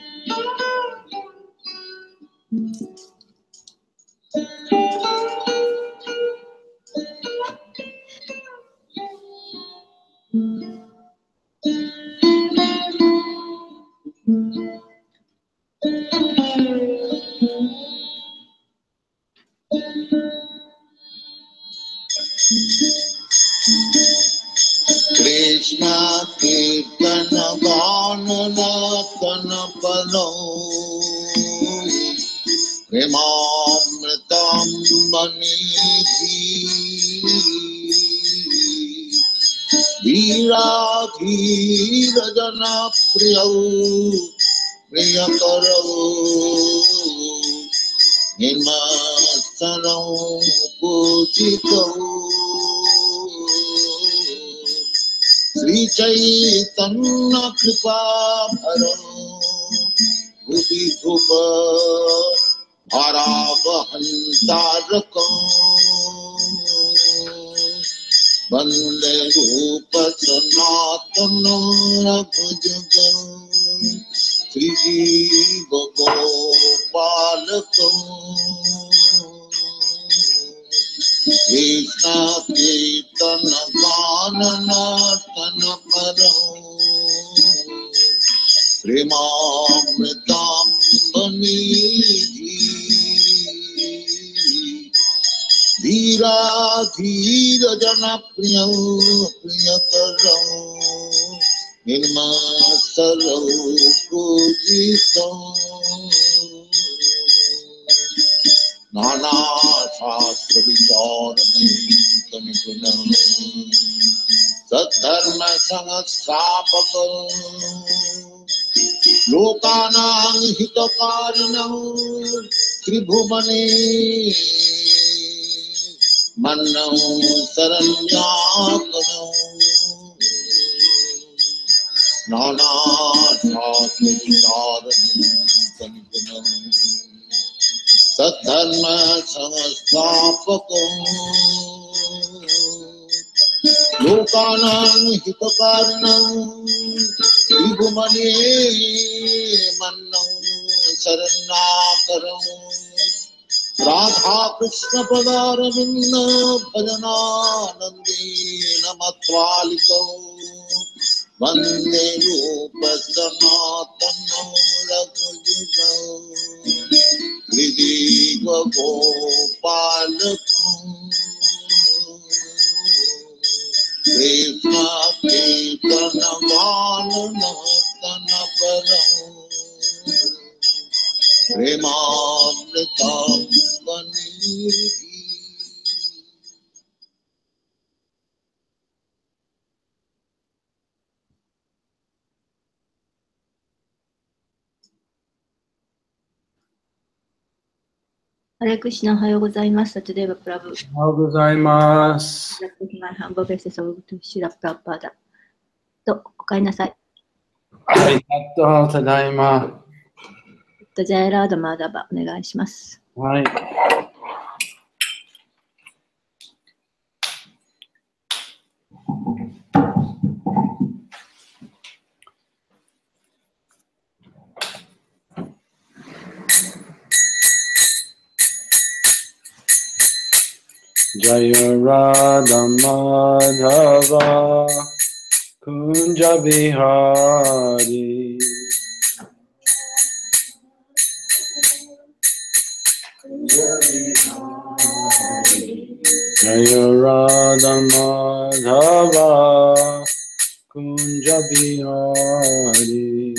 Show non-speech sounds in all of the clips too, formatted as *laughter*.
Thank you. ପ୍ରିୟଉ ପ୍ରିୟକରଉ ନିମାତରଉ ପୂଜିତଉ ଶ୍ରୀଚୈତନ୍ୟ କୃପା ଭରଉ ଭୁବି ଭୁବ ଭରା ବହନ୍ତାରକଉ वंदे भूपतनाथम भुजगम श्रीजीव गोपालकम कृष्ण कीर्तन प्रेमा। परम प्रेमामृतांबनी धीरा धीर जन प्रिय प्रिय करो निर्मासरो नाना शास्त्र विचार निपुण सद्धर्म संस्थापक लोकानां हितकारिणः, त्रिभुवने மன்னம் சரண்யாசனம் நானாத்மாத்மதிகாரம் சத்தர்ம சமஸ்தாபகம். லோகானாம் ஹிதகாரணம். விபுமனே மன்னம் சரணாகரம் राधा कृष्ण पदारविन्द भजनानन्देन वंदे रूप सनातनं रघुजुगौ विदीव गोपालकम् कृष्ण नर्तन परम्। प्रेमामृतं वनीति ハレクシナおはようございます。サチュデーバプラブ。おはようございます。ハンバベセソブトシラプラパーダ。と、おかえりなさい。ありがとう、ただいま。 ダジャイラードマーダバお願いします。はい。Jaya Radha Madhava Kunja Vihari Jaya Radha Madhava Kunja Bihari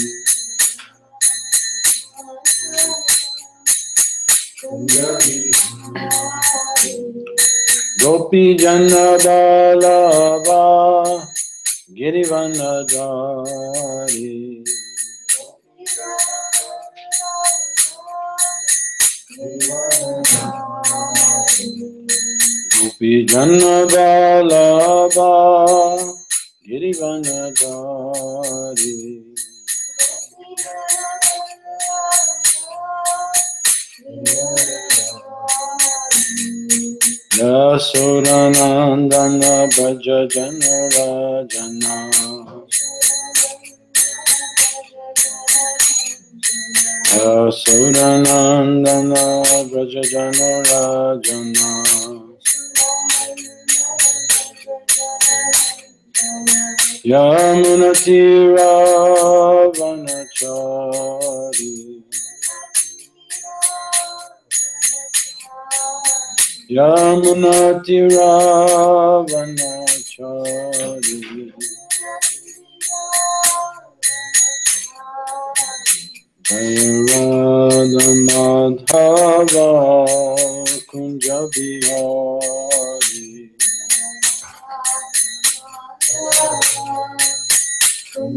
Gopi Jana Balava Girivana Dari Vijanabhalabha Girivanadari Yasuranandana Bhaja Janarajana Yasuranandana Bhaja Janarajana Yamunatiravanachari. Yamunatiravanachari. Jaya Madhava Kunja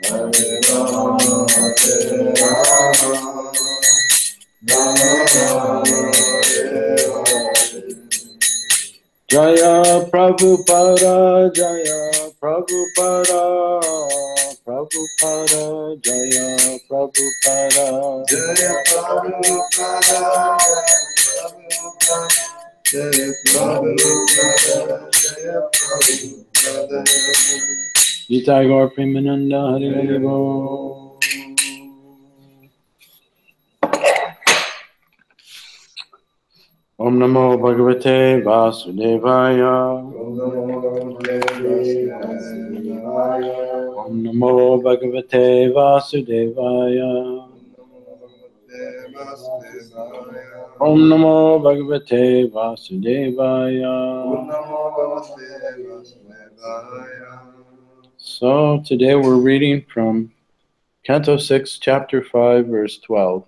Jaya Prabhupada, Jaya Prabhupada, Prabhupada, Jaya Prabhupada. Jaya Prabhupada, Jaya Prabhupada, Jaya Prabhupada. Gita Gaur Premananda Hari Bol. Om Namo Bhagavate Vasudevaya. Om Namo Bhagavate Vasudevaya. Om Namo Bhagavate Vasudevaya. Om Namo Bhagavate Vasudevaya. So today we're reading from Canto 6, Chapter 5, Verse 12.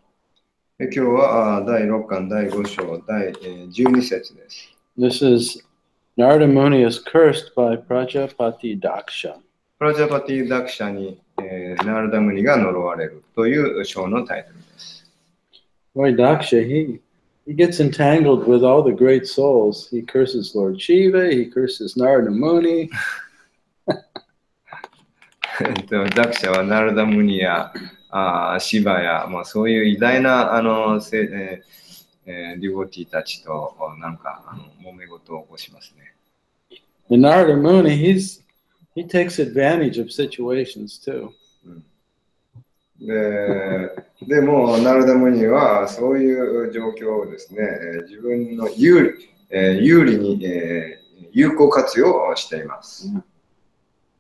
今日は第6巻第5章第12節です。This is Narada Muni is cursed by Prajapati Daksha. Prajapati eh, Daksha? He, he gets entangled with all the great souls. He curses Lord Shiva, he curses Narada Muni. とダクシャはナルダムニやあーシバや、まあ、そういう偉大なあのせ、えーえーディボティたちとなんかあの揉め事を起こしますね。And Narada Muni, he's he takes advantage of situations too. ででも、ナルダムニはそういう状況をですね、えー自分の有利,、えー有利に、えー有効活用しています。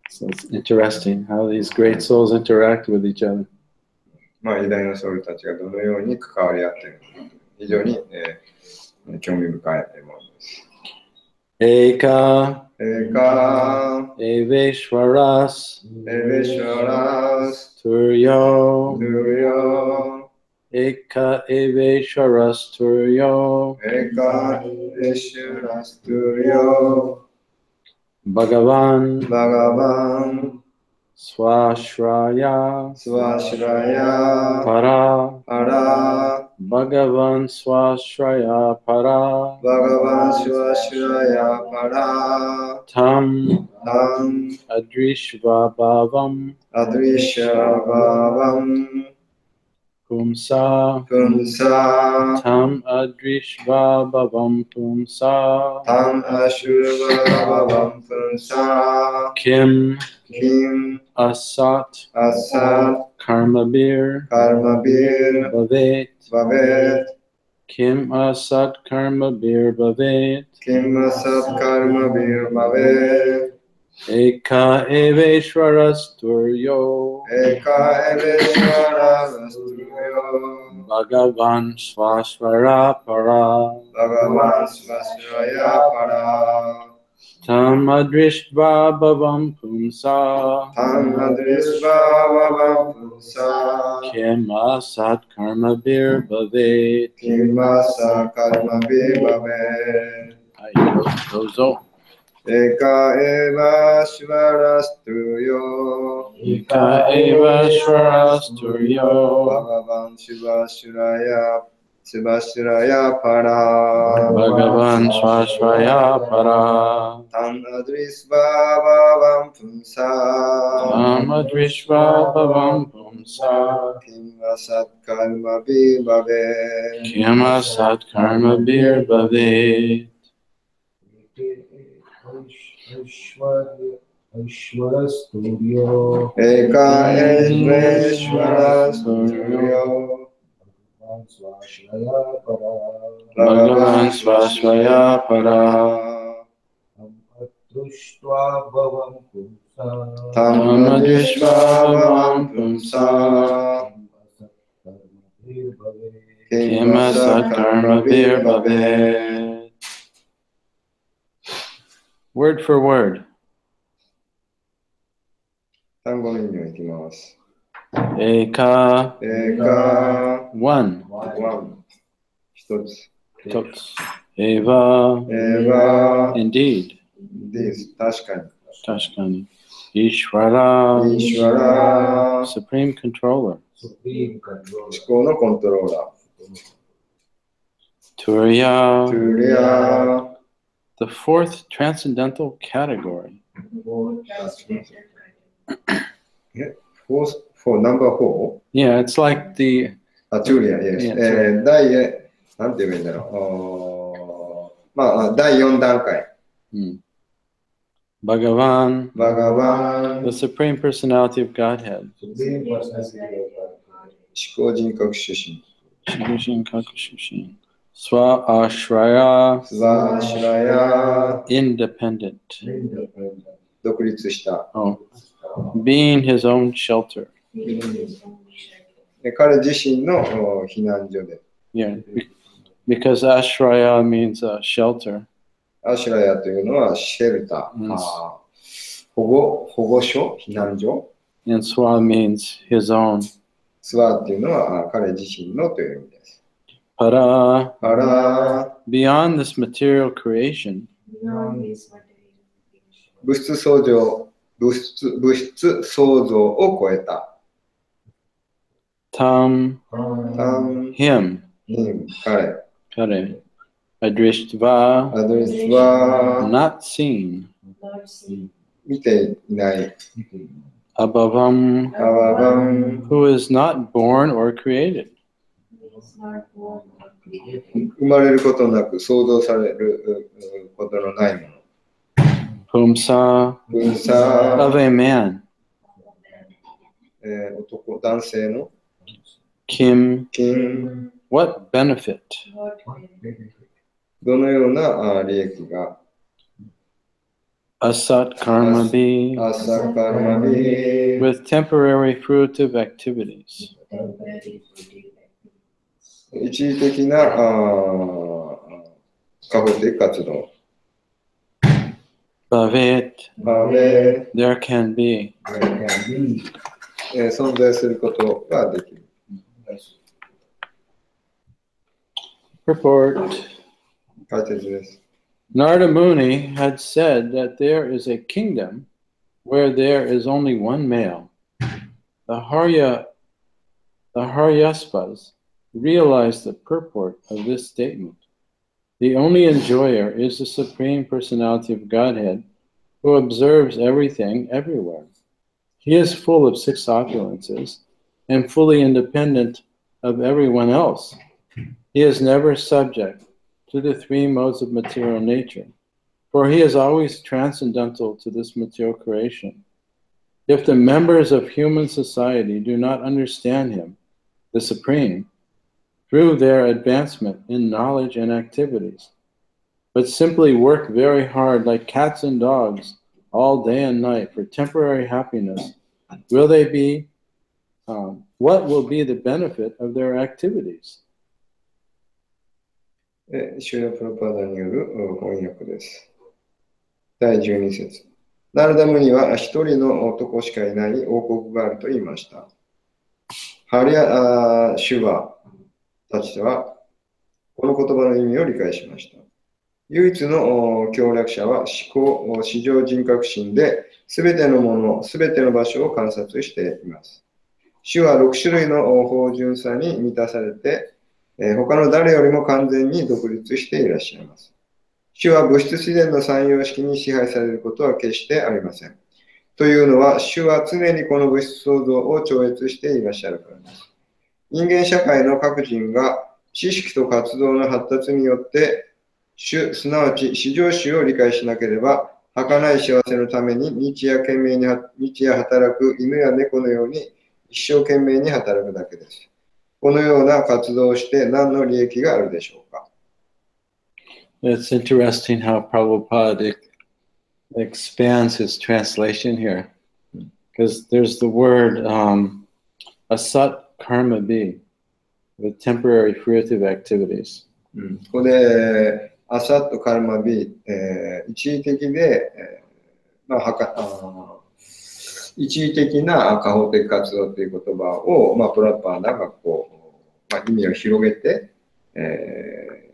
So it's interesting how these great souls interact with each other. まあ、偉大なソウルたちがどのように関わり合っているのか、非常に、えー興味深いものです。 Eka えー、か、 Eveshwaras エベシャラス、 Turyo ドゥヨ、 Eka Eveshwaras Turyo エカ、エシュラストゥヨ、 Bhagavan バガバン、 Swashraya スワシュラヤ、 Para アラ、 Bhagavan Swashraya Para バガバン、シュワシュラヤ、パラ、 Tam Bhagavan Bhagavan Swashraya Swashraya Para Para Bhagavan Swashraya Para Bhagavan Swashraya Para Tam Tam Adrishva Bhavam Adrishva Bhavam Pumsa. Pumsa. Tam Adrishva Bhavam Pumsa. Tam Ashurva Bhavam Pumsa. Kim. Kim. Asat. Asat. karma beer karma beer bavet bavet. Kim asat karma bir bavet. Kim asat karma bir bavet. Eka eveshwarasturyo. Eka eveshwarasturyo. Bhagavan Swasvara Para. Bhagavan Swasvaraya Para. Tam adrishva bhavam pumsa. Tam adrishva bhavam pumsa. Kema sat karma bir bhavet. Kema sat karma bir bhavet. Ayo, dozo. Eka eva svarastuyo. Eka eva svarastuyo. Bhagavan Shivashraya Shivashraya para. Bhagavan Shivashraya para. Tam adrisva bhavam pumsa. Tam adrisva bhavam pumsa. Kim karma bir bhave. Kim karma bir bhave. ऐश्वर्य ऐश्वरस्तूर्यो एका ऐश्वरस्तूर्यो भगवान् स्वाश्रया परा। भगवान् स्वाश्रया परा। दृष्ट्वा भवं पुंसा। तं दृष्ट्वा भवं पुंसा। Word for word. Tango Eka. Eka. One. One. Hitotsu. Eva. Eva. Indeed. Indeed. Tashkani. Tashkani. Ishwara. Ishwara. Supreme Controller. Supreme Controller. Turiya. Turiya the fourth transcendental category. yeah, fourth for number four. Yeah, it's like the. Atulia, yes. Yeah, uh, 第えなんて言えばいいんだろう。まあ、第4段階。うん。Bhagavan, hmm. Bhagavan, the Supreme Personality of Godhead. Swa-ashraya, Swa-ashraya independent, independent 独立した、oh. being his own shelter 彼自身の避難所で。Yeah, because ashraya means a shelter. アシュラヤというのはシェルター、保護保護所、避難所。And Swa means his own. スワーというのは彼自身のという 意味です。 Para, あら、 beyond this material creation, 物質創造、物質物質創造を超えた。 Tam, タン、 him, ヒン、彼、 Kare, Adrishtva, アドレスは not seen, 見ていない。 Abhavam, アワバン、 who is not born or created. 生まれることなく創造されるううことのないもの。 Pumsa, 分差、 of a man, えー男、男性の Kim, 金、 what benefit? どのようなあー利益が Asat karma be, 朝からビ with temporary fruitive activities. 一時的なあーカフェ的活動。 Bhavet, あれ、 there can be. えー存在することができる。 Report. 解説です。 Narada Muni had said that there is a kingdom where there is only one male. The Harya, the Haryasvas realized the purport of this statement. The only enjoyer is the Supreme Personality of Godhead who observes everything everywhere. He is full of six opulences and fully independent of everyone else. He is never subject to the three modes of material nature, for he is always transcendental to this material creation. If the members of human society do not understand him, the Supreme, through their advancement in knowledge and activities, but simply work very hard like cats and dogs all day and night for temporary happiness, will they be, um, what will be the benefit of their activities? えーシュラ・プロパダによるうん翻訳です。第12節。ナルダムには一人の男しかいない王国があると言いました。ハリア・あーシュバ たちはこの言葉の意味を理解しました。唯一の協力者は思考、市場人格心で全てのもの、全ての場所を観察しています。主は6種類の芳醇さに満たされて、他の誰よりも完全に独立していらっしゃいます。主は物質自然の三様式に支配されることは決してありません。というのは、主は常にこの物質創造を超越していらっしゃるからです。人間社会の各人が知識と活動の発達によって、主、すなわち至上主を理解しなければ、儚い幸せのために日夜懸命に、日夜働く犬や猫のように一生懸命に働くだけです。このような活動をして何の利益があるでしょうか？It's interesting how Prabhupada expands his translation here. Because there's the word um, asat karma be, with temporary fruitive activities. うんここで、アサットカルマビ、えー一時的で、えーまあ、はかあー一時的な過保的活動という言葉を、まあ、プラッパーナがこう、まあ、意味を広げて、えー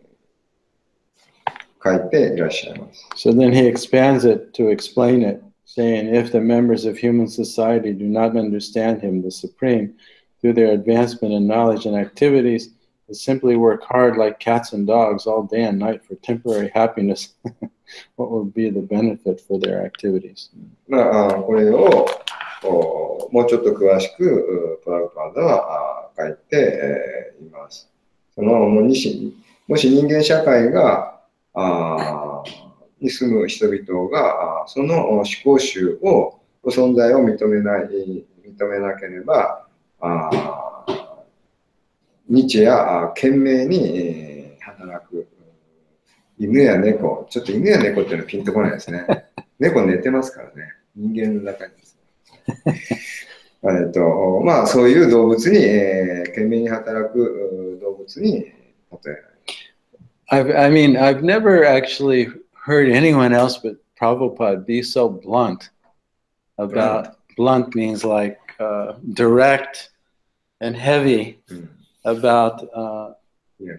書いていらっしゃいます。 So then he expands it to explain it, saying, if the members of human society do not understand him, the Supreme, through their advancement in knowledge and activities, the simply work hard like cats and dogs all day and night for temporary happiness. what would be the benefit for their activities? まあ、これをもうちょっと詳しくプラグパーダは書いて、います。そのもしもし人間社会があに住む人々がその思考集を存在を認めない認めなければあー日夜懸命にえー働く犬や猫、ちょっと犬や猫っていうのはピンとこないですね。*laughs* 猫寝てますからね。人間の中にですね。*laughs* えっと、まあ、そういう動物に、えー懸命に働くう動物に例えられる。I've, I mean, I've never actually heard anyone else but Prabhupada be so blunt about, blunt means like Uh, direct and heavy mm. about uh, yeah.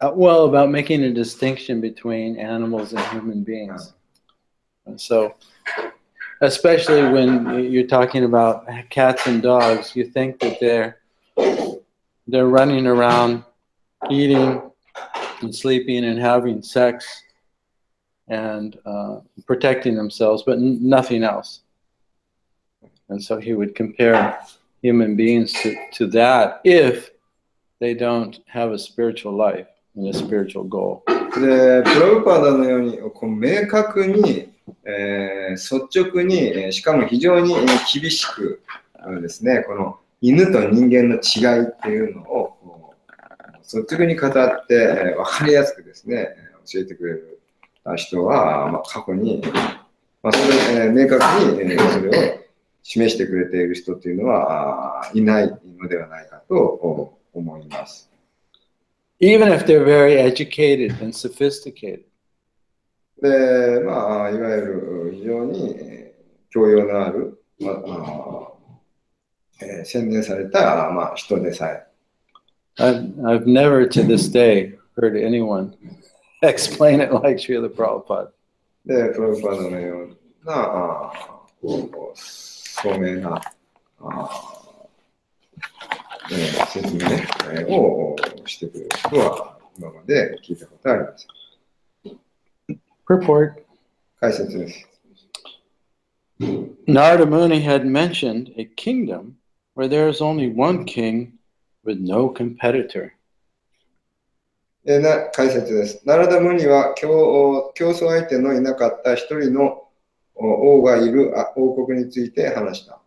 uh, well about making a distinction between animals and human beings. And so, especially when you're talking about cats and dogs, you think that they're they're running around, eating, and sleeping and having sex and uh, protecting themselves, but nothing else. And so he would compare human beings to, to that if they don't have a spiritual life and a spiritual goal. で、プログパーダのようにこう明確に、えー率直に、えーしかも非常にえー厳しくあのですね、この犬と人間の違いっていうのをこう率直に語って、えーわかりやすくですね、えー教えてくれる人は、まあ、過去に、まあ、それ、えー明確に、えーそれを示してくれている人っていうのはいないのではないかとお思います。Even if they're very educated and sophisticated. で、まあ、いわゆる非常にえー教養のある、まあえー洗練された、まあ、人でさえ、I've, I've never to this day heard anyone explain it like Srila Prabhupada. で、プログパードのような、こう聡明な、あーえー説明、えーをしてくれる人は今まで聞いたことはあります。Purport. 解説です。Narada Muni had mentioned a kingdom where there is only one king with no competitor. えーな解説です。ナラダムニは競競争相手のいなかった一人のお王がいるあ王国について話した。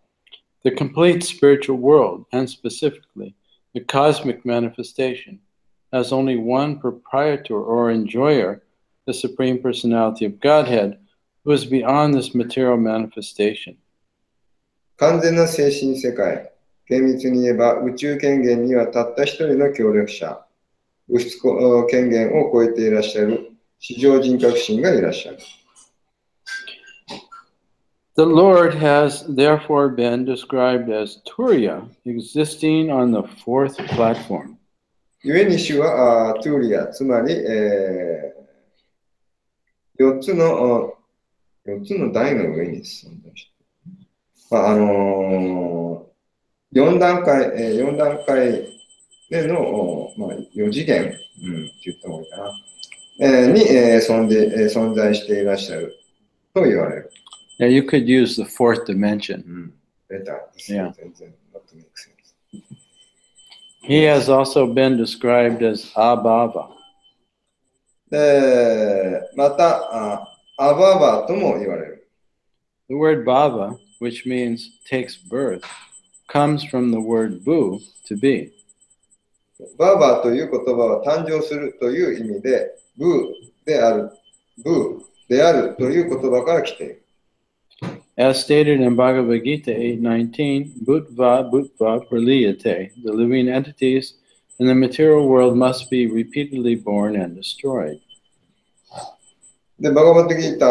The complete spiritual world, and specifically the cosmic manifestation, has only one proprietor or enjoyer, the Supreme Personality of Godhead, who is beyond this material manifestation. 完全な精神世界。厳密に言えば宇宙権限にはたった一人の協力者。物質こ権限を超えていらっしゃる地上人格心がいらっしゃる。The Lord has therefore been described as Turiya, existing on the fourth platform. 故に主はトゥーリア、つまり、え4つの、あ4つの台の上に存在して。まあ、あのー、4段階、えー、4段階での、まあ、4次元、うん、って言った方がいいかな、えーに、えー存在えー存在していらっしゃると言われる。Yeah, you could use the fourth dimension. Mm. Yeah. He has also been described as Abhava. The word bhava, which means takes birth, comes from the word bu, to be. ババという言葉は誕生するという意味で、ブーである、ブーであるという言葉から来ている。as stated in Bhagavad Gita 8.19, bhutva bhutva praliyate, the living entities in the material world must be repeatedly born and destroyed. で、バガバテギータ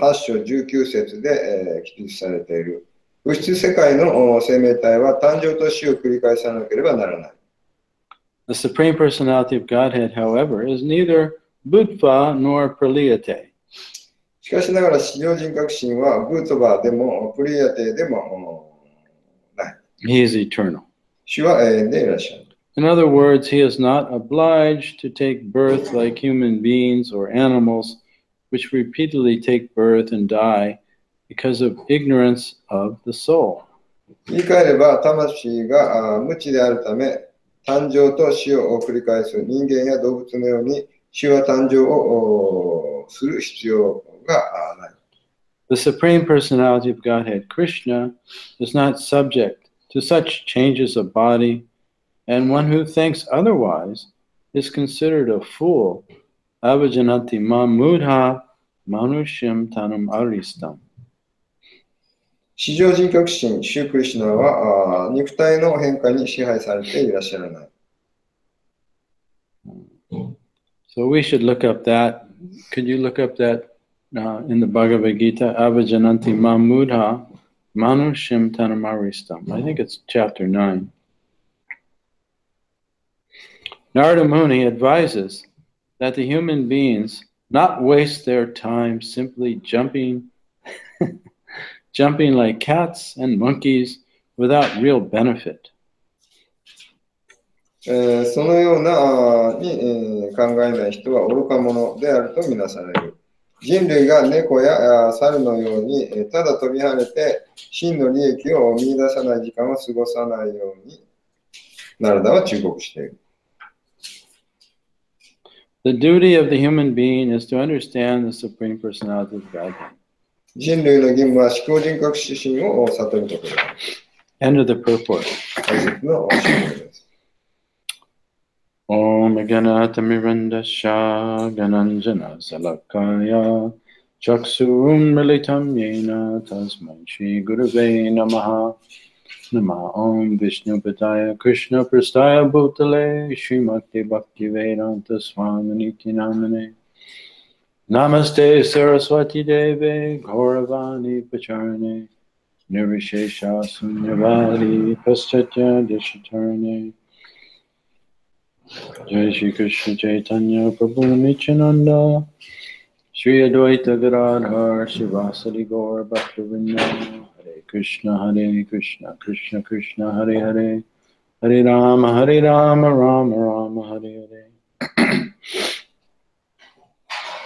8章19節で、えー、記述されている。物質世界の生命体は誕生と死を繰り返さなければならない。The Supreme Personality of Godhead, however, is neither Buddha nor Praliyate. しかしながら、地上人格心はブートバーでもプリヤテでもおない。He is eternal. 主は永遠でいらっしゃる。In other words, he is not obliged to take birth like human beings or animals, which repeatedly take birth and die because of ignorance of the soul. 言い換えれば、魂があ無知であるため、誕生と死を繰り返す人間や動物のように、死は誕生をおする必要 があない。 The Supreme Personality of Godhead, Krishna, is not subject to such changes of body, and one who thinks otherwise is considered a fool. Avajanati mamudha manushim tanam aristam. 地上人格心、シュークリシュナはあ肉体の変化に支配されていらっしゃらない。 So we should look up that. Could you look up that uh, in the Bhagavad Gita, Avajananti Mamudha Manushim Tanamaristam. I think it's chapter 9. Narada Muni advises that the human beings not waste their time simply jumping, *laughs* jumping like cats and monkeys without real benefit. Uh, えー、そのようなに、えー、考えない人は愚か者であるとみなされる。人類が猫や猿のように、えーただ飛び跳ねて真の利益を見出さない時間を過ごさないように、ナラダは忠告している。The duty of the human being is to understand the Supreme Personality of Godhead. 人類の義務は思考人格指針を悟ることである。End of the purport. 大切な指針です。Om Ganatamirandasha Gananjana Salakaya Chaksum Militam Yena Tasmai Shri Gurave Namaha Nama Om Vishnu Padaya Krishna Prastaya Bhutale Srimati Bhakti Vedanta Swaminiti Namane Namaste Saraswati Deve Gauravani Pacharne Nirvishesha Sunyavadi Paschatya Jai Shri Krishna Chaitanya Prabhu Nityananda. Shri Advaita Gadadhar Shivasadi Gaur Bhaktivinoda Hare Krishna Hare Krishna Krishna Krishna Hare Hare. Hare Rama Hare Rama Rama Rama Hare Hare.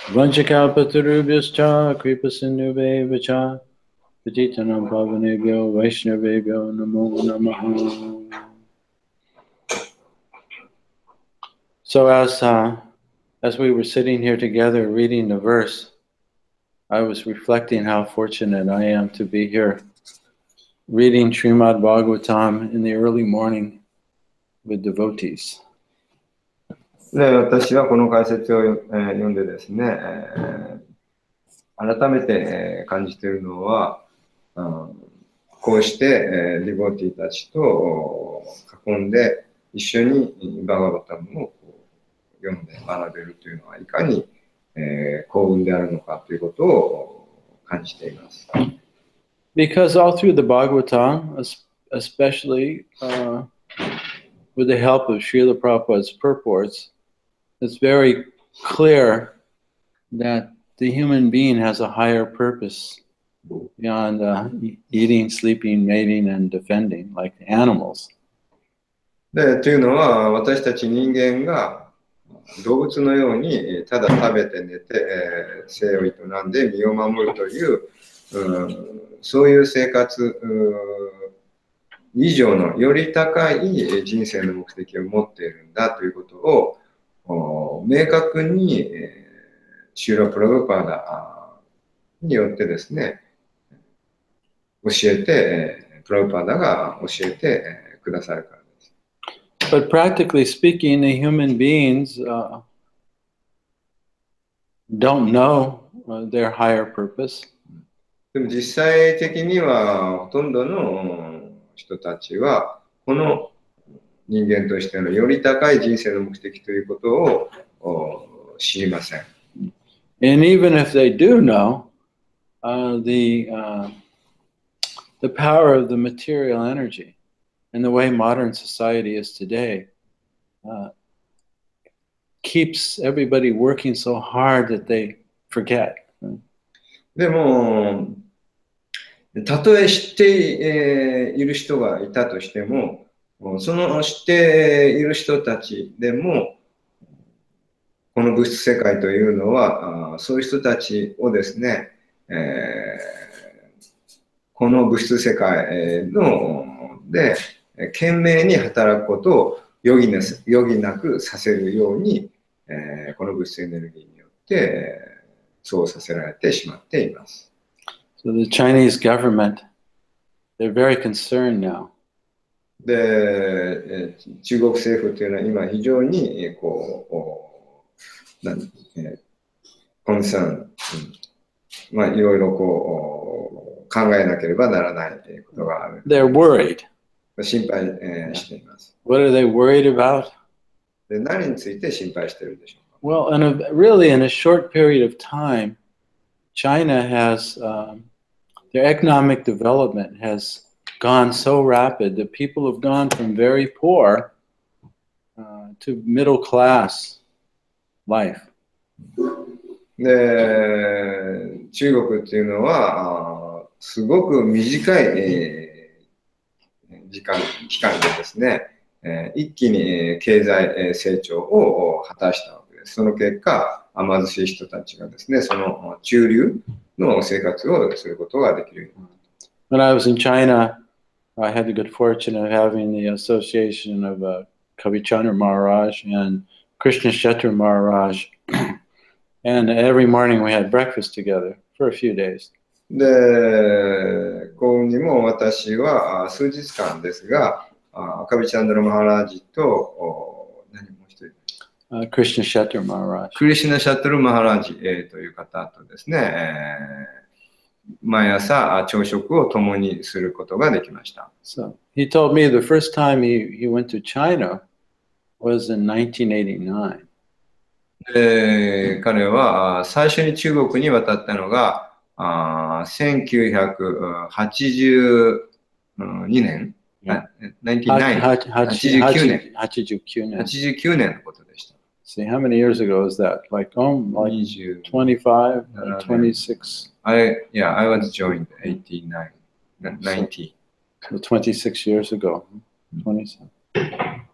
Vanchakalpatarubhyascha Kripa Sindhuveva Patitanam Pavanebhyo Vaishnavebhyo Namo Namaha So as uh, as we were sitting here together reading the verse, I was reflecting how fortunate I am to be here reading Srimad Bhagavatam in the early morning with devotees. で私はこの解説を、えー読んでですね、えー改めて、えー感じているのは、うんこうして、えーディボティたちとお囲んで一緒にバガバタムをこう 読んで学べるというのはいかに、えー幸運であるのかということを感じています。 Because all through the Bhagavatam, es- especially uh, with the help of Srila Prabhupada's purports, it's very clear that the human being has a higher purpose beyond uh, e- eating, sleeping, mating, and defending, like animals. で、というのは、私たち人間が 動物のようにただ食べて寝て、えー生を営んで身を守るという、うんそういう生活以上のより高い人生の目的を持っているんだということを明確に、えーシューラ・プラブパーダによってですね、教えて、えプラブパーダが教えてくださるから。But practically speaking, the human beings uh, don't know uh, their higher purpose. でも実際的にはほとんどの人たちはこの人間としてのより高い人生の目的ということをお知りません。 And even if they do know, uh, the uh, the power of the material energy And the way modern society is today uh, keeps everybody working so hard that they forget. でも、たとえ知って、えーいる人がいたとしても、その知っている人たちでも、この物質世界というのは、あそういう人たちをですね、えーこの物質世界ので、懸命に働くことを余儀なす余儀なくさせるように、えーこの物質エネルギーによって、えーそうさせられてしまっています。So the Chinese government, they're very concerned now で、えー中国政府というのは今非常に、えーこう、おなんえーコンサーン、うんまあ、いろいろこうお考えなければならないえーことがある。they're worried. 心配、えー、しています。What are they worried about? で何について心配しているでしょうか Well, in a, really, in a short period of time, China has, um, their economic development has gone so rapid that people have gone from very poor uh, to middle class life. で中国っていうのはすごく短い、えー時間、期間でですね、えー一気にえー経済えー成長をお果たしたわけです。その結果、あ貧しい人たちがですね、その中流の生活をすることができるようになった。When I was in China, I had the good fortune of having the association of uh, Kavichandra Maharaj and Krishna Shetra Maharaj. and every morning we had breakfast together for a few days. で、幸運にも私はあ数日間ですが、あカビチャンドラ・マハラージと、お何もう一人 Uh, Krishna Shetra Maharaj. クリシナ・シャトル・マハラージ、えーという方とですね、えー毎朝あ朝食を共にすることができました。So he told me the first time he, he went to China was in 1989. で彼はあ最初に中国に渡ったのがあ1982年、あ99 89年. 89年. 89年のことでした。 See, how many years ago is that? Like, oh, like 20 25, No, no, no. 26, I, yeah, I was joined 89, 90, so 26 years ago. 27.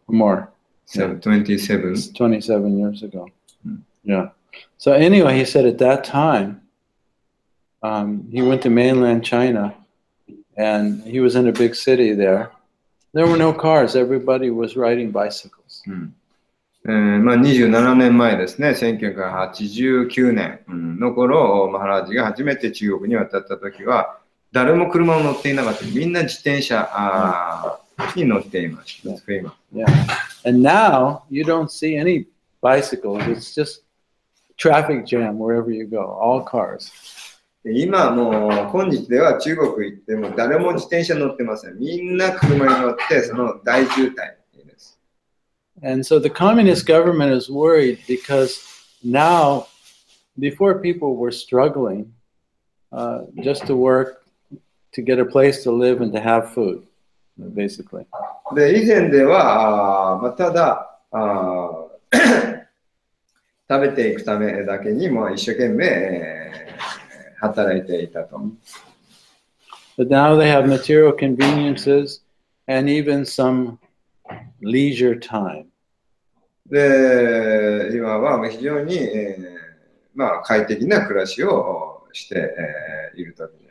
More. so 27. It's 27 years ago. Hmm. Yeah. So anyway, he said at that time, um, he went to mainland China and he was in a big city there. There were no cars, everybody was riding bicycles. うんえーまあ、27年前ですね、1989年の頃、マハラージが初めて中国に渡った時は、誰も車を乗っていなかった。みんな自転車あに乗っていました。Yeah. Yeah. And now you don't see any bicycles, it's just traffic jam wherever you go, all cars. で今もう今日では中国行っても誰も自転車乗ってません。みんな車に乗ってその大渋滞です。And so the communist government is worried because now, before people were struggling uh, just to work, to get a place to live and to have food, basically. で、以前では、まあ、ただあー食べていくためだけにも一生懸命、えー働いていたと。But now they have material conveniences and even some leisure time. で、今は非常に、えーまあ、快適な暮らしをして、えーいるときで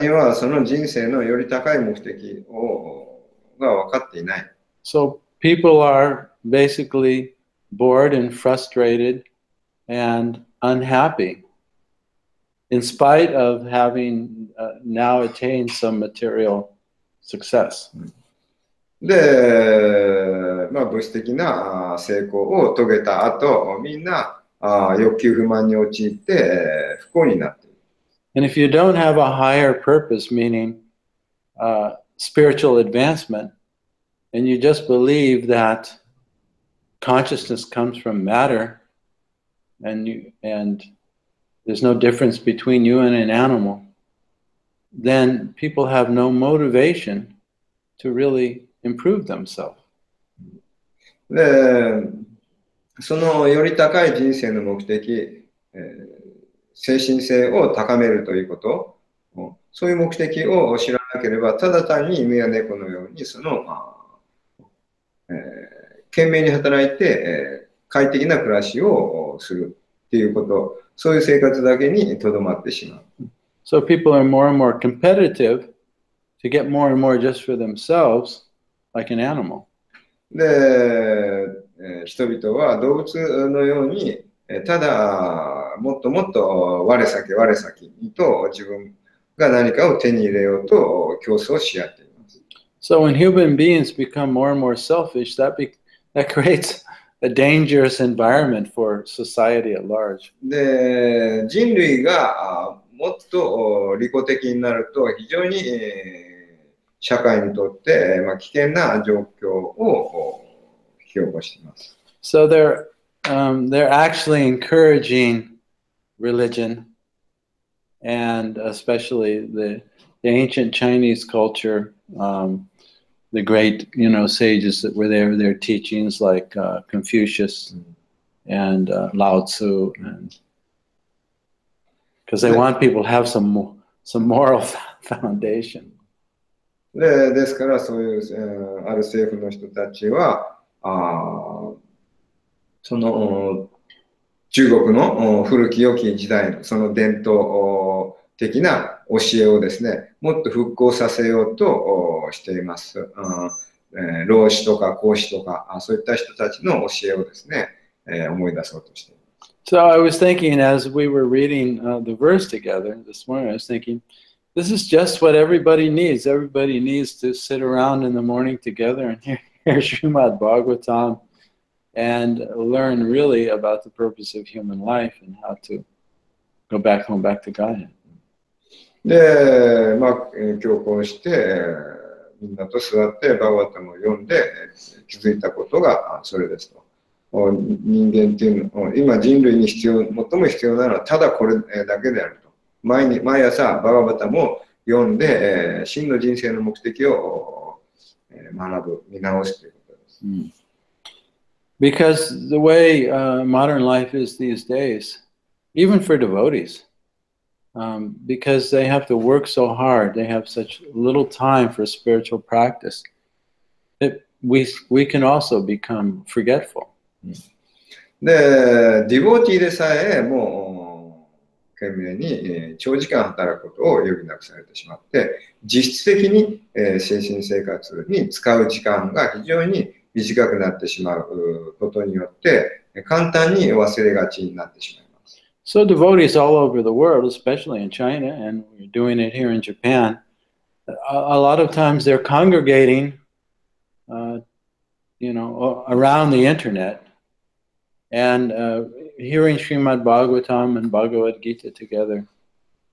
す。はその人生のより高い目的をが分かっていない。So people are basically bored and frustrated and unhappy in spite of having uh, now attained some material success. で、まあ、物質的な成功を遂げた後、みんなあ欲求不満に陥って不幸になっている。And if you don't have a higher purpose, meaning、uh, spiritual advancement, and you just believe that consciousness comes from matter, and you and there's no difference between you and an animal, then people have no motivation to really improve themselves. で、そのより高い人生の目的、えー精神性を高めるということ、そういう目的を知らなければ、ただ単に犬や猫のように、その、まあえー懸命に働いて、えー快適な暮らしをするっていうこと、そういう生活だけにとどまってしまう。So people are more and more competitive to get more and more just for themselves, like an animal. で、えー人々は動物のように、えーただ、もっともっと我先我先と自分が何かを手に入れようと競争し合っています。So when human beings become more and more selfish, that be, that creates a dangerous environment for society at large. で、人類があもっとお利己的になると非常に、えー社会にとって、えーまあ、危険な状況をお引き起こしています。 So they're um, they're actually encouraging religion, and especially the, the ancient Chinese culture. Um, the great, you know, sages that were there, their teachings like uh, Confucius and uh, Lao Tzu, and because they want people to have some mo- some moral *laughs* foundation. でですから、そういう、えーある政府の人たちは、あーそのお中国のお古き良き時代のその伝統お 的な教えをですね、もっと復興させようとおしています。あーえー老子とか孔子とかあ、そういった人たちの教えをですね、えー思い出そうとしています。So I was thinking as we were reading uh, the verse together this morning, I was thinking, this is just what everybody needs. Everybody needs to sit around in the morning together and hear, hear Srimad Bhagavatam and learn really about the purpose of human life and how to go back home, back to Godhead. で、まあ、えー強行して、みんなと座ってバガバタムを読んで、気づいたことがそれですと。お人間っていうの、今人類に必要、最も必要なのはただこれだけであると。毎日毎朝バガバタムを読んで、えー真の人生の目的を学ぶ、見直すということです。Because the way uh, modern life is these days, even for devotees, um, because they have to work so hard, they have such little time for spiritual practice, that we, we can also become forgetful. で、ディボーティーでさえもう懸命に、えー長時間働くことを余儀なくされてしまって、実質的に、えー精神生活に使う時間が非常に短くなってしまうことによって、簡単に忘れがちになってしまいます。So devotees all over the world, especially in China, and we're doing it here in Japan, a, a lot of times they're congregating, uh, you know, around the internet and uh, hearing Srimad Bhagavatam and Bhagavad Gita together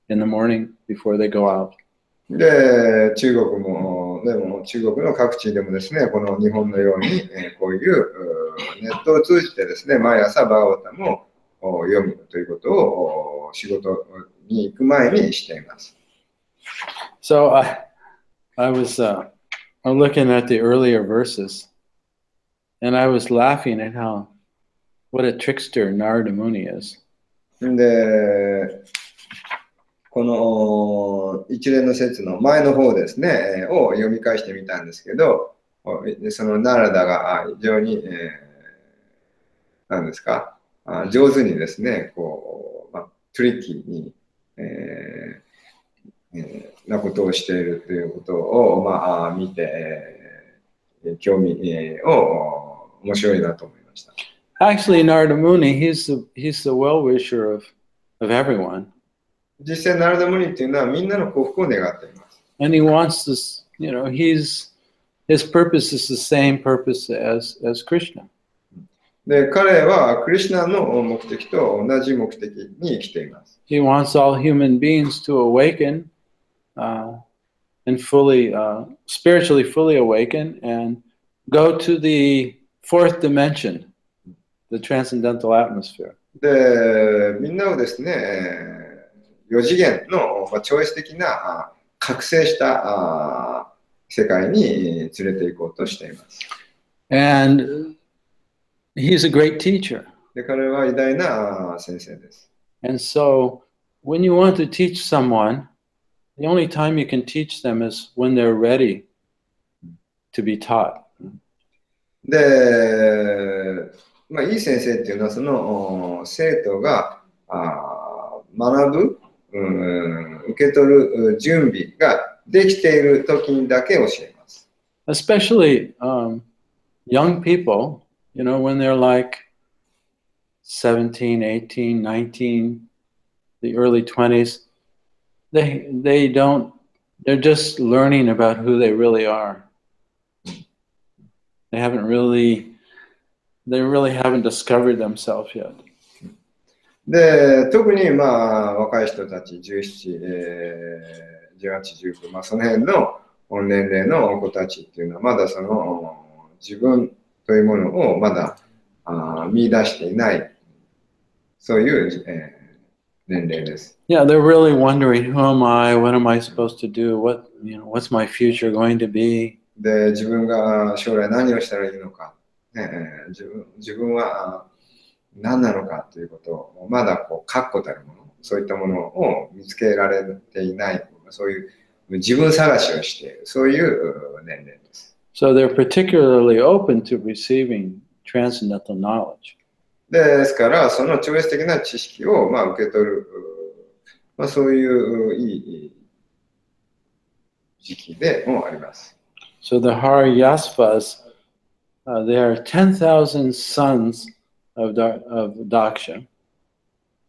in the morning before they go out. で中国もでも中国の各地でもですね、この日本のように、えー、こういうネットを通じてですね、毎朝バーオタも読むということをお仕事に行く前にしています。So I, I was uh, looking at the earlier verses, and I was laughing at how, what a trickster Narada Muni is. で、この一連の説の前の方ですね、えーを読み返してみたんですけど、そのナラダがあ非常に、えー、なんですか、あ上手にですね、こう、まあ、トリッキーに、えーえーなことをしているということを、まあ、あ見て、えー興味、えーを面白いなと思いました。Actually, Narada Muni, he's the he's the well wisher of of everyone, 実際、ナラダムニっていうのはみんなの幸福を願っています。and he wants this. You know, he's his purpose is the same purpose as as Krishna. で、彼はクリシュナの目的と同じ目的に生きています。He wants all human beings to awaken uh, and fully uh, spiritually fully awaken and go to the fourth dimension, the transcendental atmosphere. で、みんなをですね、えー4次元のまあ超越的なあ覚醒したあ世界にえー連れて行こうとしています。And he's a great teacher. で、彼は偉大なあ先生です。 And so when you want to teach someone, the only time you can teach them is when they're ready to be taught. で、まあ、いい先生っていうのは、そのお生徒があ学ぶ、うん、受け取る準備ができている時にだけ教えます。 especially um, young people, you know, when they're like 17, 18, 19, the early 20s, they, they don't, they're just learning about who they really are. They haven't really, they really haven't discovered themselves yet. で、特にまあ若い人たち、17、えー、18、19、まあ、その辺の年齢の子たちっていうのは、まだその自分 というものをまだあー見出していない、そういう、えー年齢です。Yeah, they're really wondering, who am I? What am I supposed to do? What, you know, what's my future going to be? で、自分が将来何をしたらいいのか、ねえー自分自分は何なのかということを、まだこう確固たるもの、そういったものを見つけられていない、そういう自分探しをしている、そういう年齢です。So they're particularly open to receiving transcendental knowledge. ですから、その超越的な知識を、まあ、受け取る、まあ、そういういい時期でもあります。 So the Haryasvas, uh, they are 10,000 sons of, Da- of Daksha.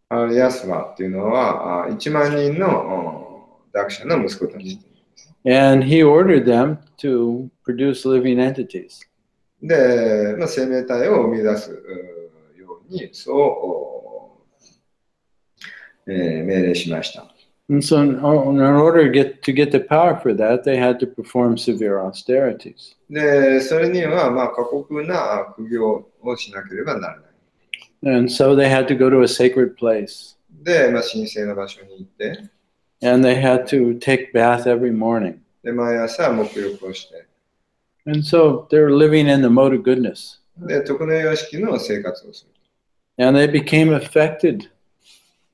あヤスマっていうのは、あ1万人のうんダクシャの息子たち。 And he ordered them to produce living entities. で、まあ、生命体を生み出すうように、そう、おえー命令しました。And so, in, in order to get, to get the power for that, they had to perform severe austerities. で、それには、まあ、過酷な苦行をしなければならない。And so they had to go to a sacred place. で、まあ、神聖な場所に行って、And they had to take bath every morning. で、毎朝沐浴をして、And so they're living in the mode of goodness. で、徳の様式の生活をする。 And they became affected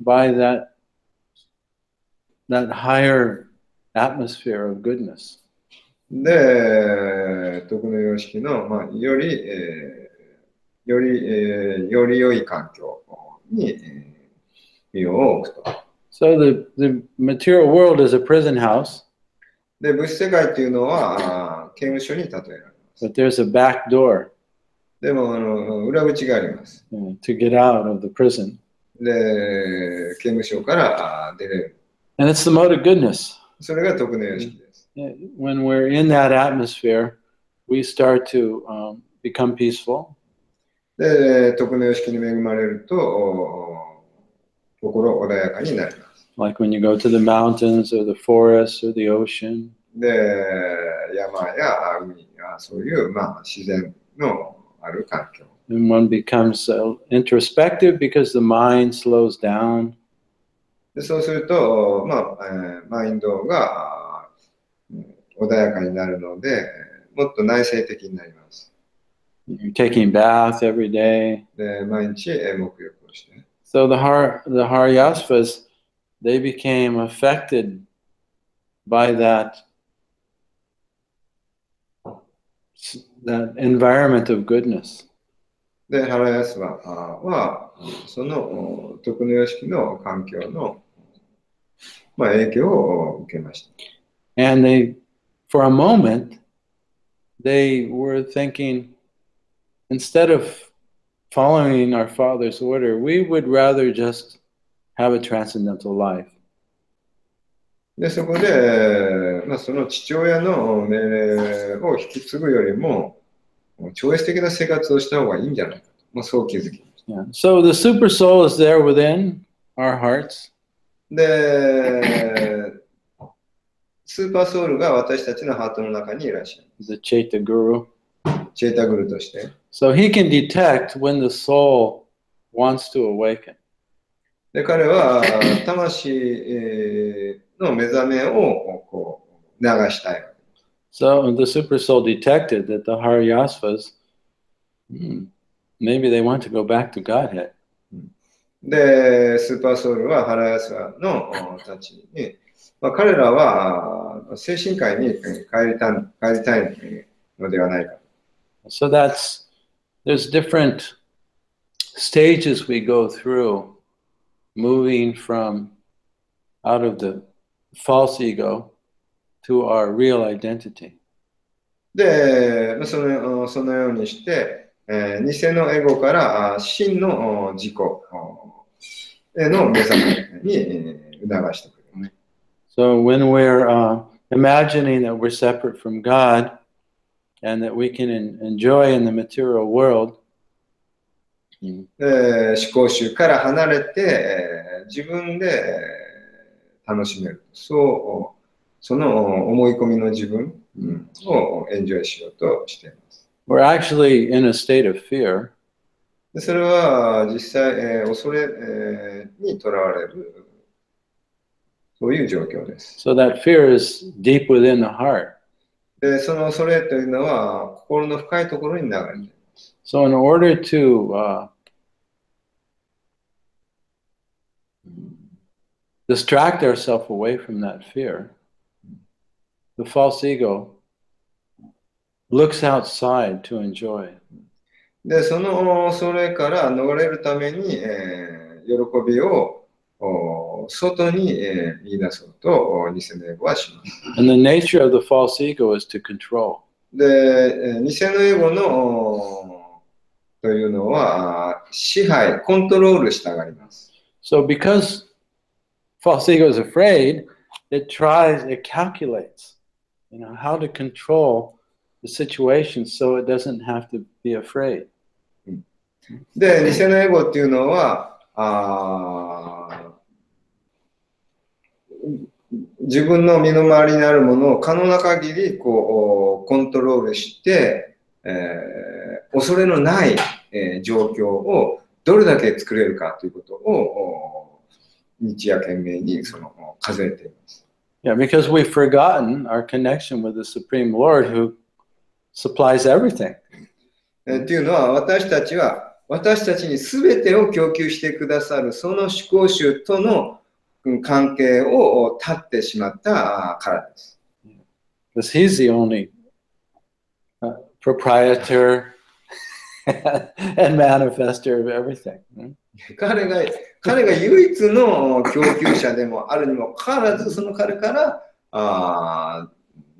by that, that higher atmosphere of goodness. で、徳の様式の、まあ、より、えーより、えーより良い環境に、えー身を置くと。 So the, the material world is a prison house, で、物質世界っていうのはあー 刑務所に例えられます。 but there's a back door でもあの裏口があります。 you know, to get out of the prison. で、刑務所からあー出れる。 And it's the mode of goodness. それが徳の様式です。 When we're in that atmosphere, we start to um, become peaceful. で、徳の様式に恵まれると、お心穏やかになります。 like when you go to the mountains or the forests or the ocean. で、 山や海やそういう、まあ、自然のある環境。 And one becomes uh, introspective because the mind slows down. でそうすると、まあえーマインドがうん穏やかになるので、もっと内省的になります。 You're taking bath every day. で、毎日えー沐浴をして。 So the har the Haryasvas, they became affected by that that environment of goodness. で、原安はあは、そのお徳の様式の環境の、まあ、影響を受けました。 And they, for a moment, they were thinking, instead of following our Father's order, we would rather just have a transcendental life. で、そこで、まあ、その父親の命令を引き継ぐよりも、超越的な生活をした方がいいんじゃないかと、まあ、そう気づきまし Yeah. So the super soul is there within our hearts, た。で、スーパーソウルが私たちのハートの中にいらっしゃ the Chaita Guru. る。チェータグルとして。So he can detect when the soul wants to awaken. で、彼は魂えーの目覚めをこう流したい。So the super soul detected that the Haryasvas, hmm, maybe they want to go back to Godhead. で、スーパーソウルは原安のおたちに、まあ、彼らはあ精神界にえー帰りたん帰りたいのではないか。So that's there's different stages we go through moving from out of the false ego to our real identity. で、まあそのそのようにして、えー偽のエゴからあ真のお自己おへの目覚めにえー促してくれる。 So when we're uh, imagining that we're separate from God and that we can en- enjoy in the material world, で思考集から離れて、えー自分でえー楽しめる。そう、その思い込みの自分うんをエンジョイしようとしています。we're actually in a state of fear. でそれは実際、えー恐れ、えーにとらわれる、そういう状況です。So that fear is deep within the heart. で、その恐れというのは心の深いところに流れている。So in order to uh, distract ourselves away from that fear, the false ego looks outside to enjoy. で、その、それから逃れるために、えー、喜びを外に、えー、見出そうと、偽のエゴはします。And the nature of the false ego is to control. というのは支配、コントロールしたがります。So because false ego is afraid, it tries, it calculates, you know, how to control the situation so it doesn't have to be afraid. で、偽のエゴっていうのは、あー自分の身の回りにあるものを可能な限りこうコントロールして、えー恐れのない、えー状況をどれだけ作れるかということをお日夜懸命にその数えています。Yeah, because we've forgotten our connection with the Supreme Lord who supplies everything. えーっていうのは私たちは私たちに全てを供給してくださるその思考集とのうん関係を断ってしまったからです。Because he's the only uh, proprietor and manifester of everything. 彼が、彼が唯一の供給者でもあるにもかかわらず、その彼から、あー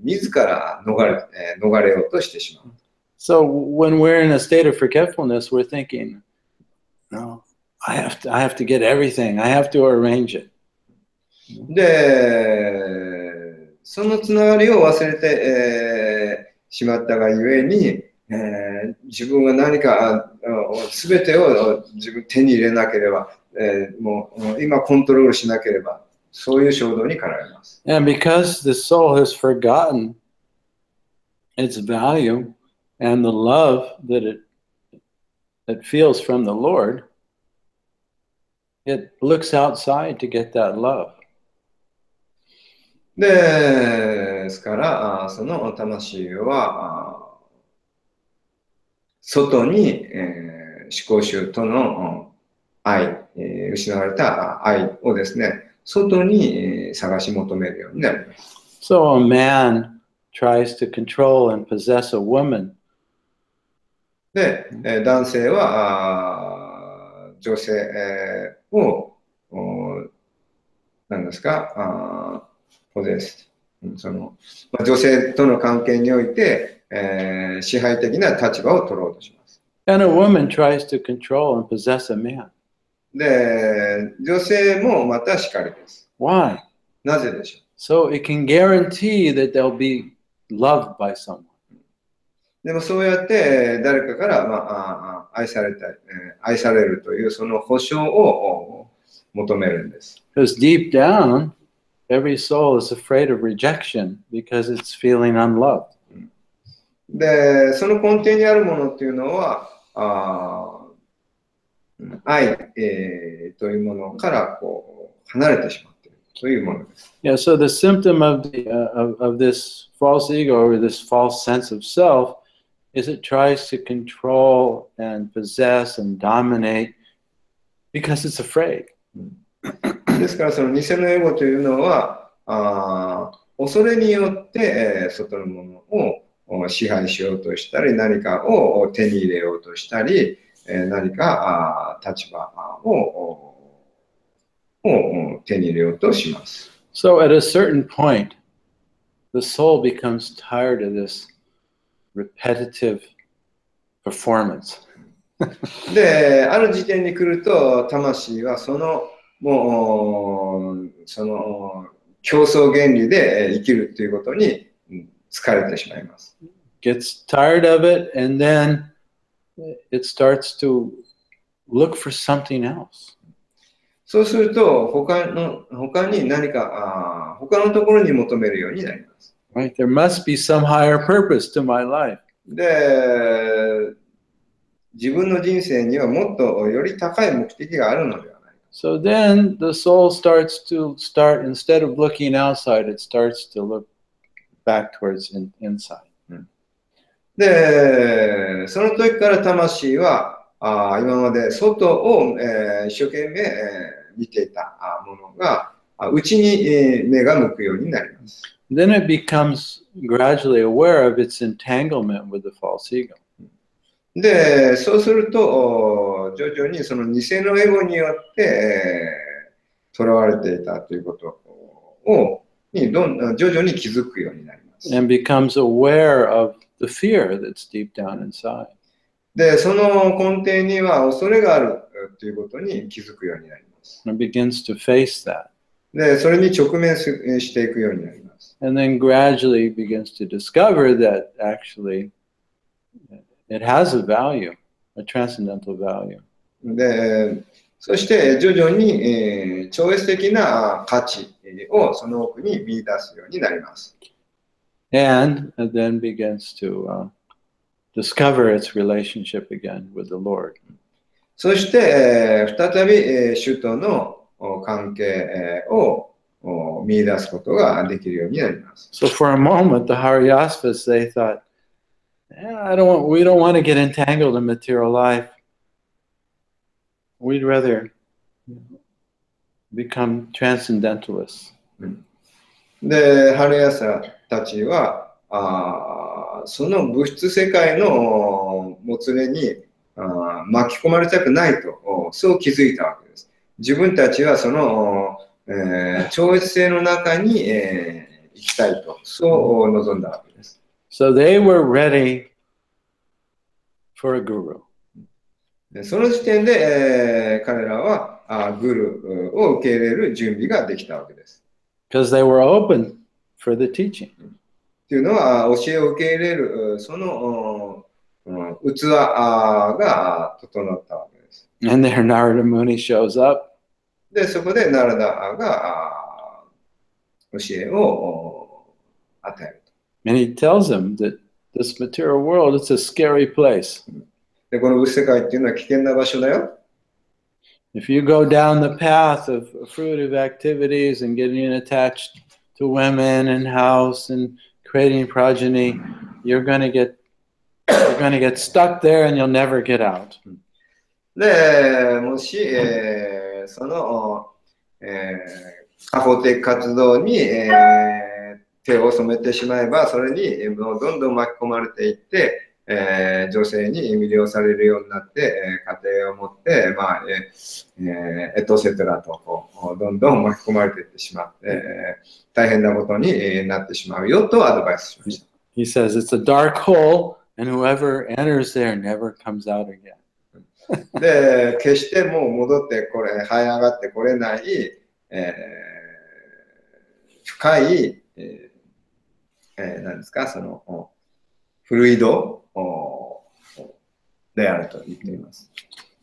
自ら逃れ,、えー逃れようとしてしまう。So when we're in a state of forgetfulness, we're thinking, no, I have to, I have to get everything. I have to arrange it. で、そのつながりを忘れて、えーしまったがゆえに、えー自分が何かすべてを自分手に入れなければ、えーもう今コントロールしなければ、そういう衝動に駆られます。And because the soul has forgotten its value and the love that it it feels from the Lord, it looks outside to get that love. ですから、あその魂は、あ外に、えー思考集とのうん愛、えー失われた愛をですね、外にえー探し求めるようになります。So a man tries to control and possess a woman. で、えー男性はあー女性、えーを、お何ですか、あポゼス、うんそのまあ、女性との関係において、えー支配的な立場を取ろうとします。and a woman tries to control and possess a man. で、女性もまたしかりです。Why? なぜでしょ So it can guarantee that they'll be loved by someone. うでもそうやって誰かから、まあ、ああ愛されたい、えー愛されるというその保証をお求めるんです。Because deep down, every soul is afraid of rejection because it's feeling unloved. で、その根底にあるものっていうのは、あー愛、えーというものからこう離れてしまっているというものです。Yeah, so the symptom of, the, uh, of, of this false ego or this false sense of self is it tries to control and possess and dominate because it's afraid. ですから、その偽のエゴというのは、あー恐れによって、えー外のものをお支配しようとしたり、何かを手に入れようとしたり、えー何か立場を手に入れようとします。So at a certain point, the soul becomes tired of this repetitive performance. *laughs* で、ある時点に来ると、魂はその、もう、その、競争原理でえー生きるということにうん疲れてしまいます。Gets tired of it and then it starts to look for something else. そうすると、他の、他に何か、あー他のところに求めるようになります。Right? There must be some higher purpose to my life. で、自分の人生にはもっとより高い目的があるのではないか。So then the soul starts to start, instead of looking outside, it starts to look back towards in, inside. で、その時から魂は、あー今まで外を、えー一生懸命、えー見ていたあものが、あ内に、えー目が向くようになります。Then it becomes gradually aware of its entanglement with the false ego. で、そうすると、お徐々にその偽のエゴによって、えー、囚われていたということを、にどん徐々に気づくようになります。and becomes aware of the fear that's deep down inside. で、その根底には恐れがあるえーということに気づくようになります。and begins to face that. で、それに直面していくようになります。And then gradually begins to discover that actually it has a value, a transcendental value. で、そして徐々に、えー超越的な価値をその奥に見出すようになります。And then begins to uh, discover its relationship again with the Lord. そして、えー再び、えー主とのお関係えーをお見出すことができるようになります。So for a moment, the Haryasvas, they thought, "Yeah, I don't want, we don't want to get entangled in material life. We'd rather you know, become transcendentalists. で、春屋さたちは、あーその物質世界のもつれにあー巻き込まれたくないとおそう気づいたわけです。自分たちはその、えー超越性の中に、えー生きたいと、そう望んだわけです。So they were ready for a guru. でその時点で、えー彼らはあグルを受け入れる準備ができたわけです。because they were open for the teaching. というのは、あ教えを受け入れる、うその器あが整ったわけです。And there Narada Muni shows up で、そこでナラダがあ教えをお与える。and he tells them that this material world is a scary place. で、この物質世界っていうのは危険な場所だよ。If you go down the path of fruitive activities and getting attached to women and house and creating progeny, you're going to get you're going to get stuck there and you'll never get out. で、もし、えーその、えー過保的活動に、えー手を染めてしまえば、それにどんどん巻き込まれていって、えー女性に魅了されるようになって、えー家庭を持って、まあえーえーエトセトラとこうどんどん巻き込まれていってしまって、えー大変なことにえーなってしまうよとアドバイスしました。He says it's a dark hole and whoever enters there never comes out again. *laughs* で、決してもう戻ってこれ、這い上がってこれない、えー深い、えーえー何ですか、その、おフルイドおであると言っています。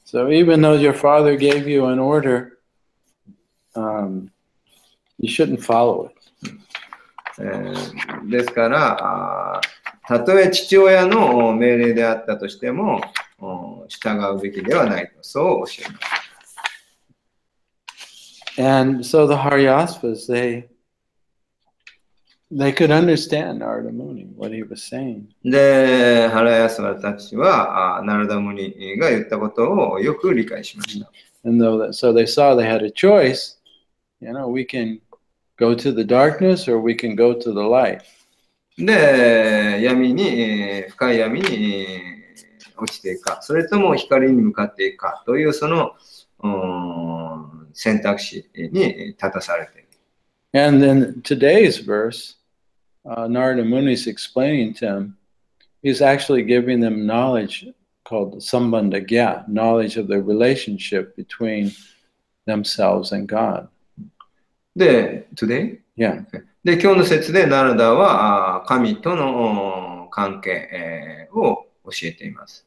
So even though your father gave you an order, um, you shouldn't follow it. えーですから、たとえ父親のお命令であったとしても、お従うべきではないと、そう教えます。And so the Haryasvas, they They could understand Narada Muni, what he was saying. And though that, so they saw they had a choice, you know, we can go to the darkness or we can go to the light. And then today's verse uh, Narada Muni is explaining to him, he's actually giving them knowledge called sambandhagya, knowledge of the relationship between themselves and God. で、today? Yeah. で、今日の説でナラダは神との関係を教えています。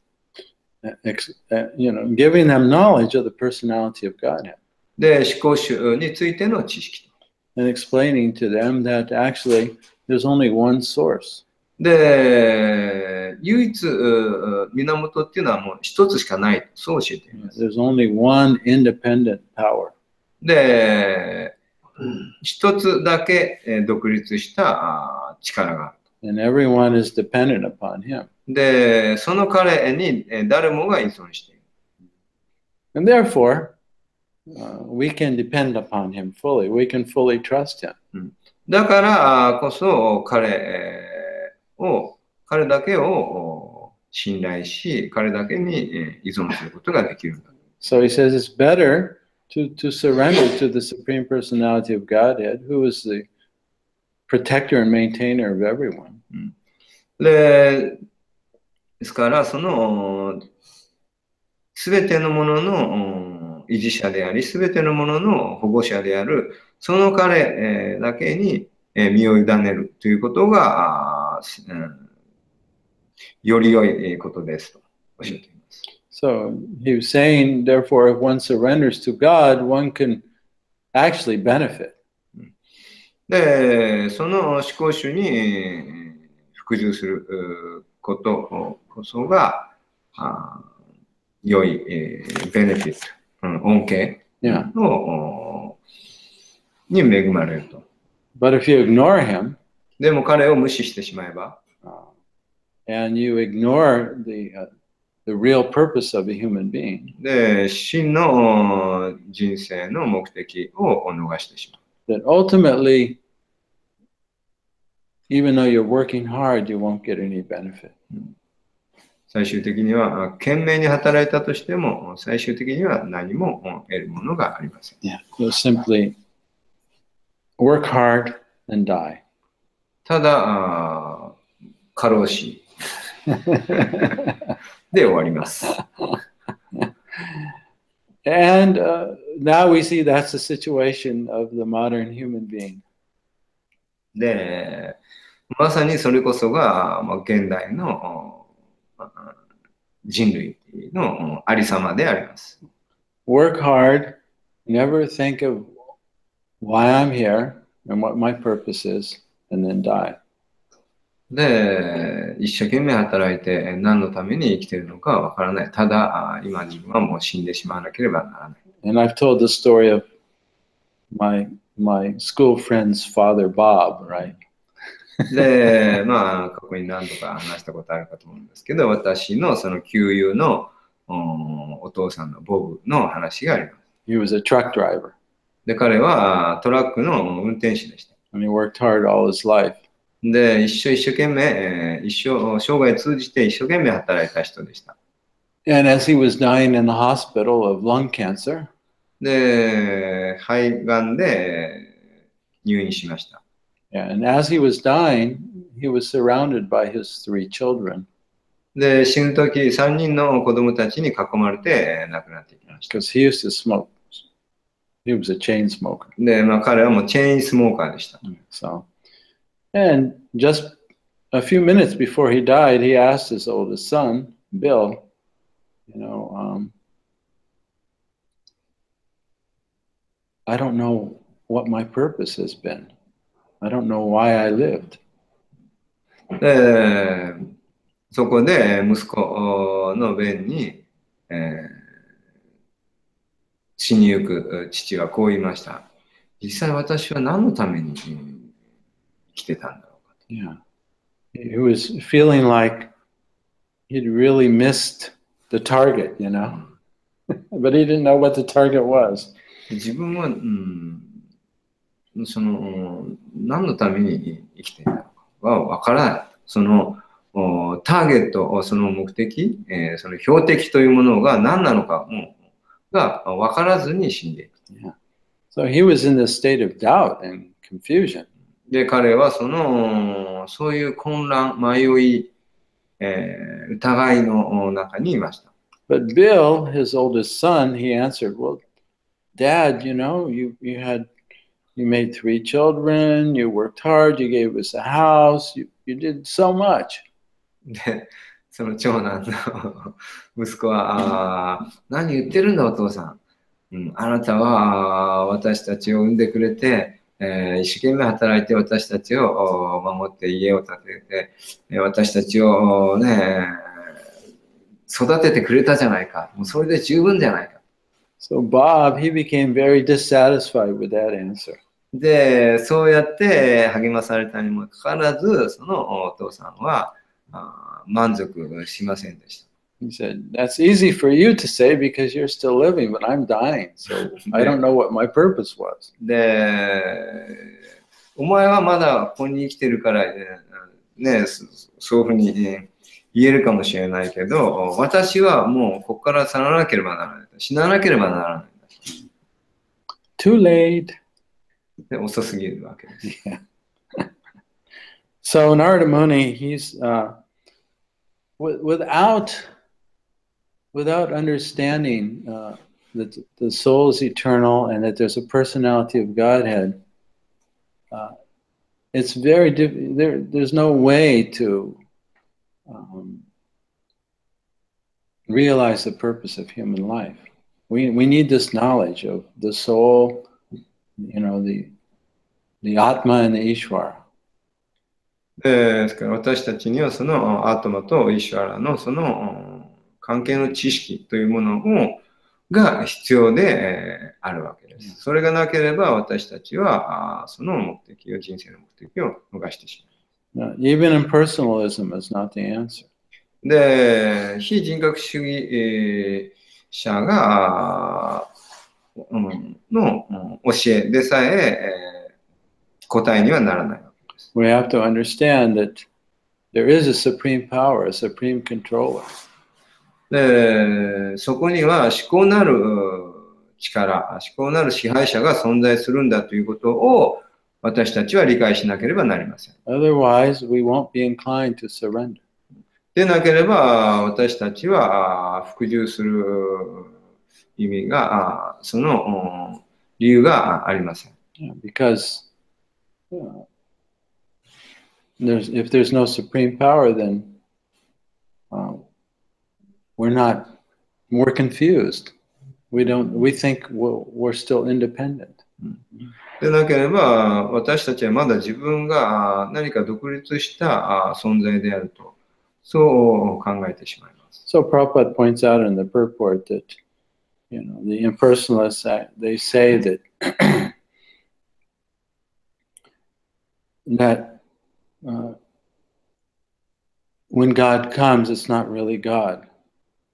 You uh, know, giving them knowledge of the personality of Godhead. で、思考集についての知識。And explaining to them that actually there's only one source. で、唯一源っていうのはもう一つしかない。そう教えています。There's only one independent power. で、一つだけ独立した力がある。And everyone is dependent upon him. で、その彼に誰もが依存している。And therefore, uh, we can depend upon him fully. We can fully trust him. うんだからこそ彼えーを、彼だけをお信頼し、彼だけにえー依存することができるんだ。So he says it's better to, to surrender to the Supreme Personality of Godhead, who is the protector and maintainer of everyone. で、ですから、その、すべてのもののうん維持者であり、すべてのものの保護者である、その彼えーだけにえー身を委ねるということが、うんより良いえーことですとおっしゃっています。So he was saying, therefore, if one surrenders to God, one can actually benefit. で、その思考主にえー服従することこそが、あー良い、えーベネフィット、うん、恩恵 Yeah. のおに恵まれると。But if you ignore him, でも彼を無視してしまえば、uh, and you ignore the, uh, the real purpose of a human being, で、真のお人生の目的を逃してしまう。that ultimately, even though you're working hard, you won't get any benefit. 最終的には、あ懸命に働いたとしても、最終的には何もうん得るものがありません。Yeah. You'll simply work hard and die. ただ、あー過労死で終わります。 and *laughs* uh, now we see that's the situation of the modern human being. で、まさにそれこそが、まあ、現代のあ人類のありさまであります。 Work hard, never think of why I'm here and what my purpose is, and then die. で、一生懸命働いて何のために生きているのかわからない。ただ、あ今自分はもう死んでしまわなければならない。 And I've told the story of my my school friend's father, Bob, right? *laughs* で、まあ、過去に何度か話したことあるかと思うんですけど、私のその旧友のうんお父さんのボブの話があります。 He was a truck driver, で、彼はトラックの運転手でした。and he worked hard all his life. で、一生一生懸命、えー一生、生涯通じて一生懸命働いた人でした。And as he was dying in the hospital of lung cancer, で、肺がんでえー入院しました。and as he was dying, he was surrounded by his three children で、死ぬ時3人の子供たちに囲まれてえー亡くなっていきました。because he used to smoke. He was a chain smoker. で、まあ彼はもうチェーンスモーカーでした。 So, and just a few minutes before he died, he asked his oldest son, Bill, you know, um, I don't know what my purpose has been. I don't know why I lived. で、そこで息子のベンに、えー 死にゆく父はこう言いました。実際私は何のためにうん生きてたんだろうか。Yeah. He was feeling like he'd really missed the target, you know, *laughs* but he didn't know what the target was. 自分は、うん、その、うん何のために生きているのかは分からない。その、おターゲット、その目的、えーその標的というものが何なのかもが分からずに死んでいく。So he was in this state of doubt and confusion. で、彼はその、そういう混乱、迷い、えー疑いの中にいました。But Bill, his oldest son, he answered, Well, Dad, you know, you, you had you made three children, you worked hard, you gave us a house, you, you did so much. で、その長男の息子は、何言ってるんだお父さん。うん、あなたは私たちを産んでくれて、えー一生懸命働いて私たちをお守って家を建てて、えー私たちをおね、育ててくれたじゃないか。もうそれで十分じゃないか。So Bob, he became very dissatisfied with that answer. で、そうやって励まされたにもかかわらず、そのお父さんはあー満足しませんでした。で、お前はまだここに生きてるから、ね、そ,ういうふうに言えるかもしれないけど、私はもうここから去らなけれ。遅すぎるわけ。*laughs* without without understanding uh, that the soul is eternal and that there's a personality of Godhead. Uh, it's very diff- there. There's no way to um, realize the purpose of human life. We we need this knowledge of the soul, you know, the the Atma and the Ishvara. でですから私たちにはそのアートマとイシュアラのそのうん関係の知識というものをが必要でえーあるわけです。それがなければ私たちはその目的を、人生の目的を逃してしまう。Even impersonalism is not the answer. で、非人格主義えー者が、のうん教えでさええー答えにはならない。We have to understand that there is a supreme power, a supreme controller. でそこには思考なるう力、思考なる支配者が存在するんだということを私たちは理解しなければなりません。Otherwise, we won't be inclined to surrender. でなければ私たちはあ服従する意味が、あそのうん理由がありません。Because uh, there's if there's no supreme power, then uh, we're not we're confused. We don't we think we're, we're still independent. でなければ私たちはまだ自分があ何か独立したあ存在であると、そう考えてしまいます。 So Prabhupada points out in the purport that you know the impersonalists uh, they say that *clears throat* that uh, when God comes, it's not really God.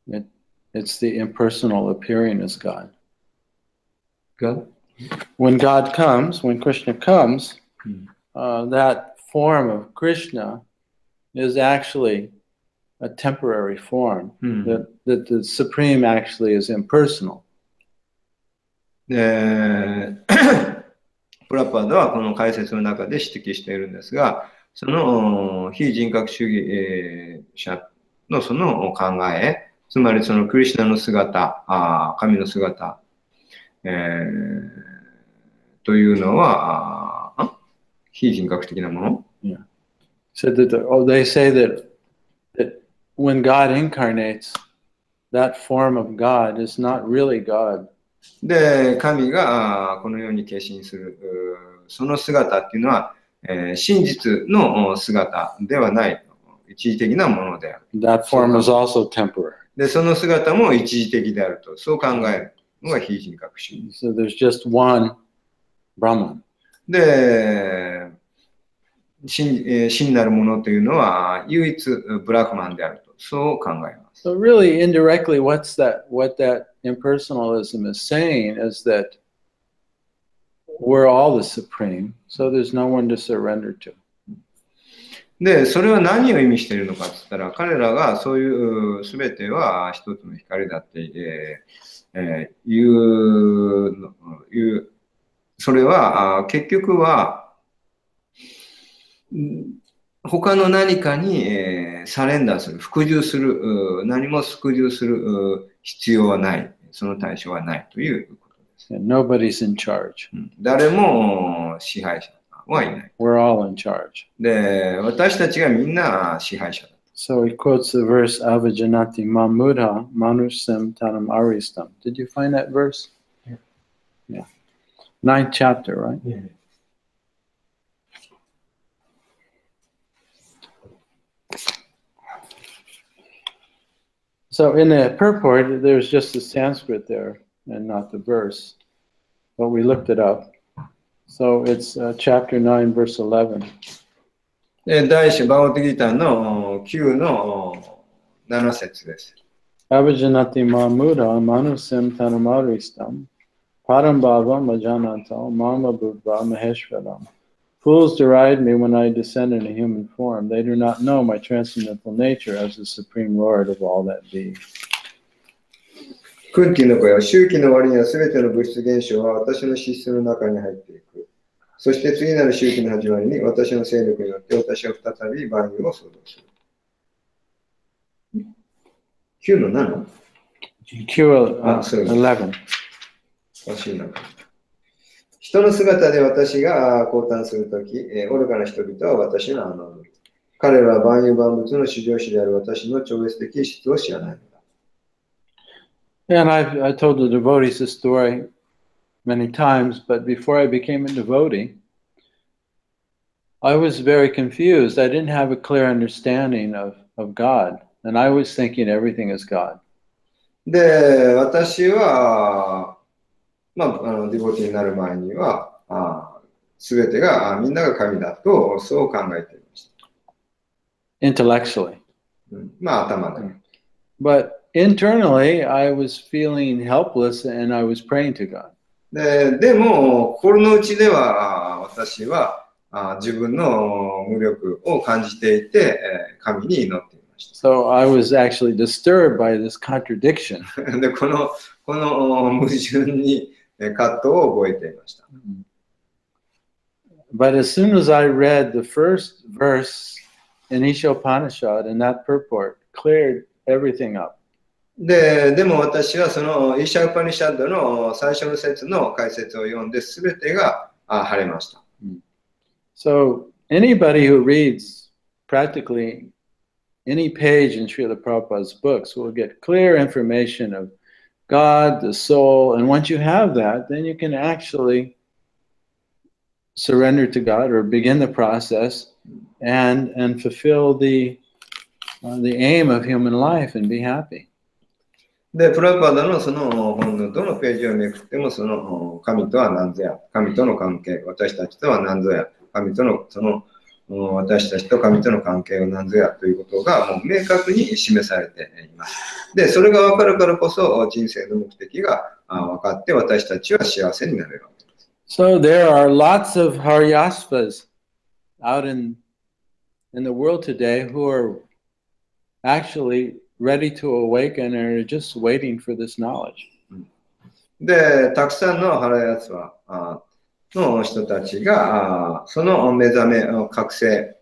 It, it's the impersonal appearing as God. が When God comes, when Krishna comes, Hmm. uh, that form of Krishna is actually a temporary form. うん、 That, that the supreme actually is impersonal. で*coughs* プラッパードはこの解説の中で指摘しているんですが、 *coughs* その非人格主義えー者のその考え、つまりそのクリシュナの姿、あー神の姿、えーというのは、非人格的なもの？Said that the, oh, they say that that when God incarnates, that form of God is not really God. で、神がこのように化身する、その姿っていうのは、えー真実のお姿ではない、一時的なものである。That form is also temporary. で、その姿も一時的であると、そう考えるのが非人格主義。So there's just one Brahman. で、真えー真なるものというのは唯一ブラックマンであると、そう考えます。So really, indirectly, what's that? What that impersonalism is saying is that we're all the supreme. So there's no one to surrender to. で、それは何を意味しているのかって言ったら、彼らがそういうすべては一つの光だって、えーえー言うの、言う、それはあ結局は、ん他の何かに、えーサレンダーする、服従する、う何も服従するう必要はない、その対象はないということ。nobody's in charge. うん誰も支配者はいない。 We're all in charge. で、私たちがみんな支配者だ。 So he quotes the verse Avajanati Mamudha Manusam Tanam Aristam. Did you find that verse? Yeah. Yeah. Ninth chapter, right? Yeah. So in the purport, there's just the Sanskrit there and not the verse. But we looked it up. So it's uh, chapter 9, verse 11. で第一バオティギターの9の7節です。 Avajanati Mamuda Manusim Tanamaristam Parambhava Majananto Mama Buddha Maheshwaram. Fools deride me when I descend in a human form. They do not know my transcendental nature as the supreme lord of all that be. クンティの声は周期の割には全ての物質現象は私の資質の中に入っていく。そして次なる周期の始まりに私の勢力によって私は再び万有を創造する。9の 7? Q uh, Ah, sorry. 11. おかしいな。人の姿で私が降誕するとき、えー愚かな人々は私の穴を。彼らは万有万物の至上主である私の超越的質を知らない。And I've I told the devotees this story many times, but before I became a devotee, I was very confused. I didn't have a clear understanding of, of God, and I was thinking everything is God. で、私は、まあ、あのディボティになる前には、すべてが、あみんなが神だと、そう考えていました。 intellectually. うん、まあ、頭で。 But internally, I was feeling helpless and I was praying to God. ででも、心の内では、私は、 あ自分の無力を感じていて、えー神に祈っていまし So I was actually disturbed by this contradiction. た。*laughs* で、この、この矛盾にえー葛藤を覚えていました。 But as soon as I read the first verse in Ishopanishad and that purport cleared everything up. で、でも私はそのイーシャ・ウパニシャッドの最初の説の解説を読んで、すべてがあ晴れました。 So anybody who reads practically any page in Srila Prabhupada's books will get clear information of God, the soul, and once you have that, then you can actually surrender to God or begin the process and and fulfill the uh, the aim of human life and be happy. で、プラパダのその本のどのページをめくっても、その神とは何ぞや、神との関係、私たちとは何ぞや、神とのその私たちと神との関係は何ぞやということがもう明確に示されています。で、それが分かるからこそ人生の目的があ分かって私たちは幸せになれるわけです。So there are lots of Haryasvas out in in the world today who are actually ready to awaken and are just waiting for this knowledge. で、たくさんの腹やつはあの人たちがあその目覚め、あ覚醒、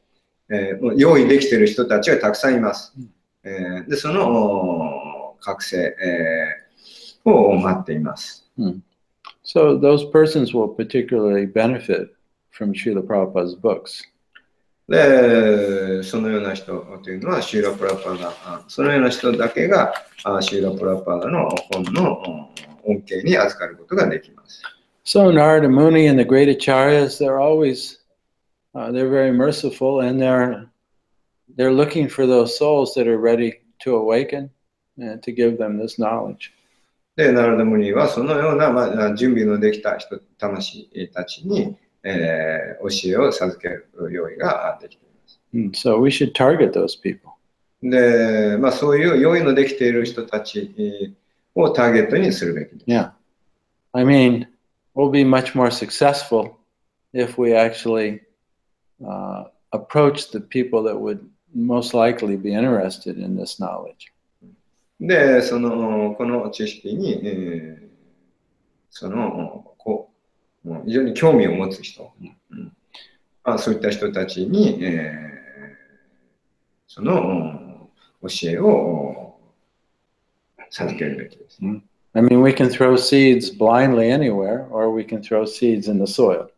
えーもう用意できている人たちがたくさんいます。えーで、そのお覚醒、えーを待っています。 So those persons will particularly benefit from Srila Prabhupada's books. で、そのような人というのはシーラ・プラパーダ、あそのような人だけがあシーラ・プラパーダの本のお恩恵に預かることができます。So Narada Muni and the great acharyas, they're always uh, they're very merciful and they're they're looking for those souls that are ready to awaken and to give them this knowledge. で、ナラダムニはそのような、まあ、準備のできた人、魂たちに、えー教えを授ける用意ができています。And so we should target those people. で、まあ、そういう用意のできている人たちえーをターゲットにするべきです。Yeah. I mean, we'll be much more successful if we actually uh, approach the people that would most likely be interested in this knowledge. で、その、この知識に、えーその、もう非常に興味を持つ人、うんまあ、そういった人たちに、えーそのうん教えを授けるべきです。I mean, we can throw seeds blindly anywhere, or we can throw seeds in the soil.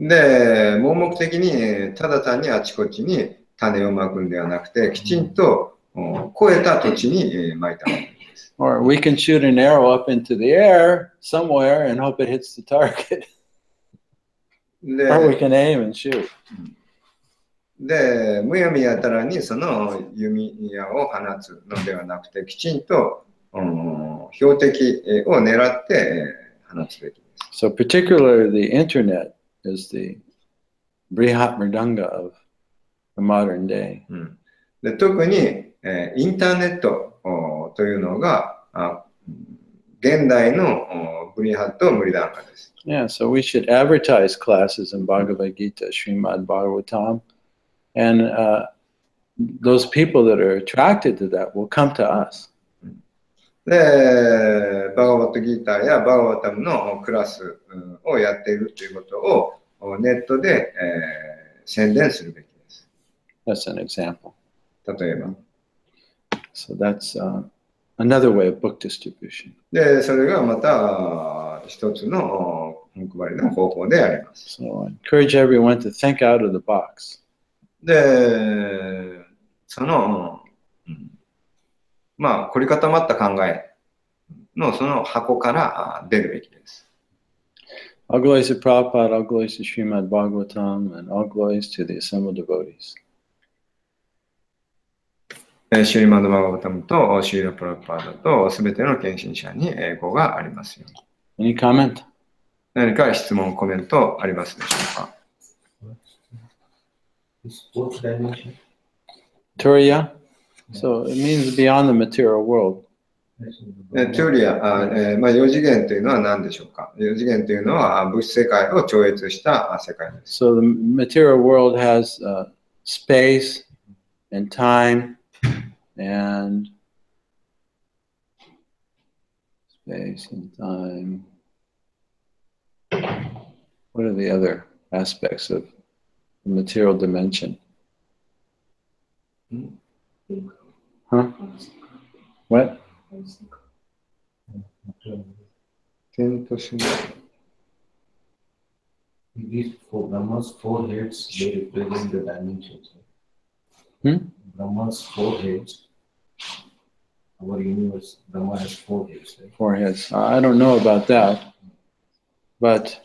で、盲目的に、えーただ単にあちこちに種をまくんではなくて、きちんとうん超えた土地にえーまいた方がいいです。Or we can shoot an arrow up into the air somewhere and hope it hits the target. で or *laughs* we can aim and shoot. で、むやみやたらにその弓矢を放つのではなくて、きちんと、うん、標的を狙って放つべきです。So particularly the internet is the Brihat Mridanga of the modern day. というのが、現代のおブリハット・ムリダンガです。Yeah, so we should advertise classes in Bhagavad Gita, Srimad Bhagavatam, and uh, those people that are attracted to that will come to us. で、バガバットギーターやバガバタムのクラスうんをやっているということをおネットで、えー宣伝するべきです。That's an example. 例えば。So that's uh, another way of book distribution. で、それがまた一つの配りの方法であります。So I encourage everyone to think out of the box. で、その、うんまあ、凝り固まった考えのその箱からあ出るべきです。All glories to Prabhupada, all glories to Srimad Bhagavatam, and all glories to the assembled devotees. えーシュリマンド・バガバタムとシーラ・プラパーダとすべての献身者に英語がありますように。Any comment? 何か質問、コメントありますでしょうか？This fourth dimension. Turiya? So it means beyond the material world. えテオリア、あえーまあ、4次元というのは何でしょうか ?4 次元というのはあ物質世界を超越したあ世界です。So the material world has uh, space and time and space and time. What are the other aspects of the material dimension? Huh? What? Ten percent. These four, numbers, four heads, they represent the dimensions. Hmm? Brahma's four heads. Our universe, Brahma has four heads, right? foreheads. I don't know about that, but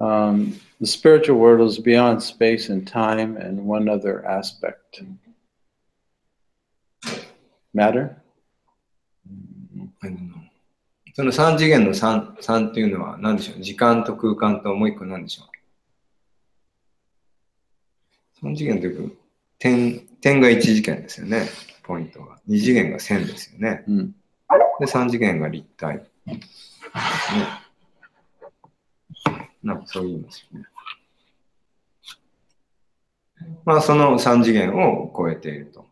um, the spiritual world is beyond space and time and one other aspect. Matter? その3次元の 3, 3っていうのは何でしょう時間と空間ともう一個何でしょう ?3 次元というか点、 点が1次元ですよね、ポイントが。2次元が線ですよね。うんで、3次元が立体。ね、なんかそう言いますよね。まあ、その3次元を超えていると。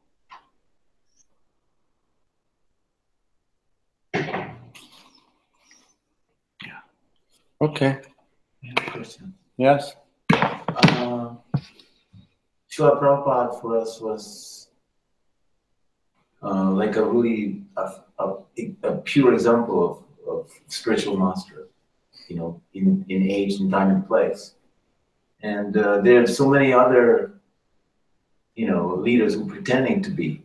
Okay. Yes. Uh, Srila Prabhupada for us was uh, like a really a, a, a pure example of, of spiritual master, you know, in, in age and time and place. And uh, there are so many other, you know, leaders who pretending to be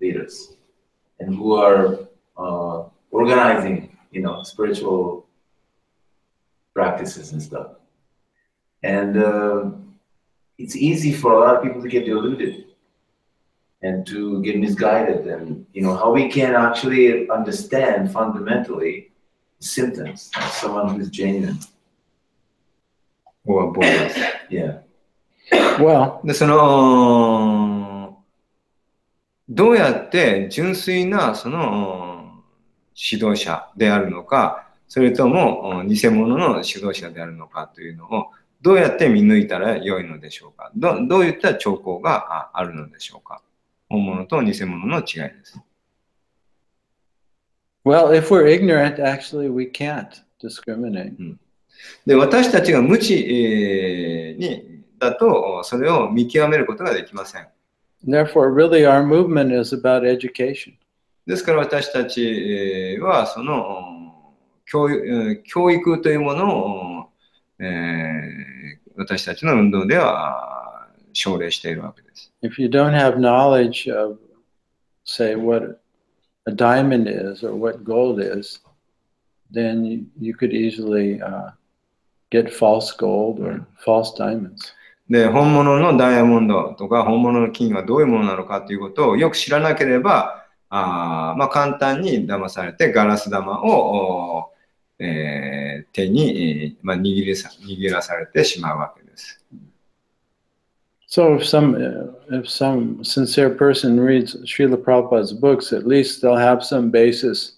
leaders and who are uh, organizing, you know, spiritual practices and stuff. And uh, it's easy for a lot of people to get deluded and to get misguided. And you know how we can actually understand fundamentally symptoms of someone who's genuine. ここは僕です。Yeah. Well, で、その、どうやって純粋なその指導者であるのか、それとも偽物の指導者であるのかというのを、どうやって見抜いたら良いのでしょうか？どどういった兆候がああるのでしょうか？本物と偽物の違いです。well, if we're ignorant, actually, we can't discriminate. で、私たちが無知、えーにだと、それを見極めることができません。Therefore, really, our movement is about education. ですから私たちえーはその教育というものを、えー私たちの運動では奨励しているわけです。If you don't have knowledge of, say, what a diamond is or what gold is, then you, you could easily uh, get false gold or false diamonds. で、本物のダイヤモンドとか本物の金はどういうものなのかということをよく知らなければ、あーまあ、簡単に騙されてガラス玉を、おえー手に、えーまあ、握りさ握らされてしまうわけです。 So if some uh, if some sincere person reads Srila Prabhupada's books, at least they'll have some basis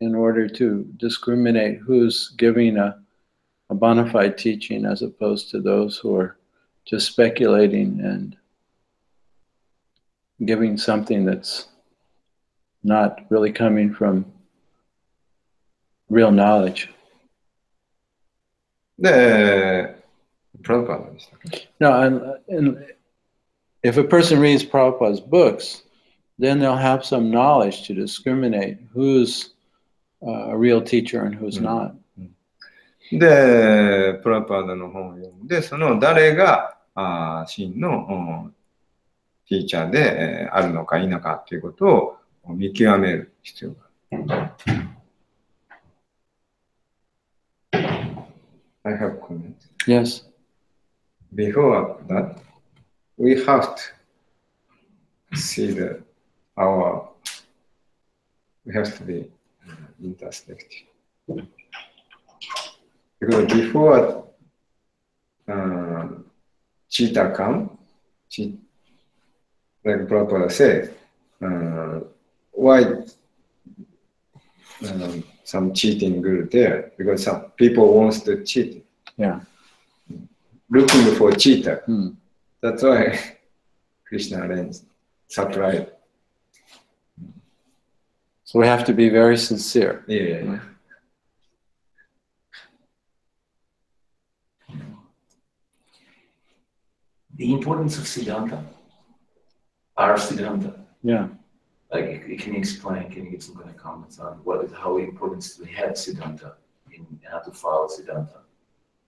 in order to discriminate who's giving a, a bona fide teaching as opposed to those who are just speculating and giving something that's not really coming from real knowledge. で、プラドパードでしたっけ No, and, and if a person reads Prabhupada's books, then they'll have some knowledge to discriminate who's uh, a real teacher and who's Mm. not. で、プラパーダの本を読んで、その誰があー真のうんティーチャーで、えーあるのか否かということを見極める必要がある。 I have comment. Yes. Before that, we have to see the our we have to be uh, introspective. Because before uh, cheetah come, che- like Prabhupada said, uh, why um, some cheating group there because some people wants to cheat. Yeah. Looking for cheater. Hmm. That's why *laughs* Krishna arranged, supplied. So we have to be very sincere. Yeah. The importance of Siddhanta, our Siddhanta. Yeah. Like, can you explain, can you give some kind of comments on what is, how important is to have Siddhanta in how to follow Siddhanta?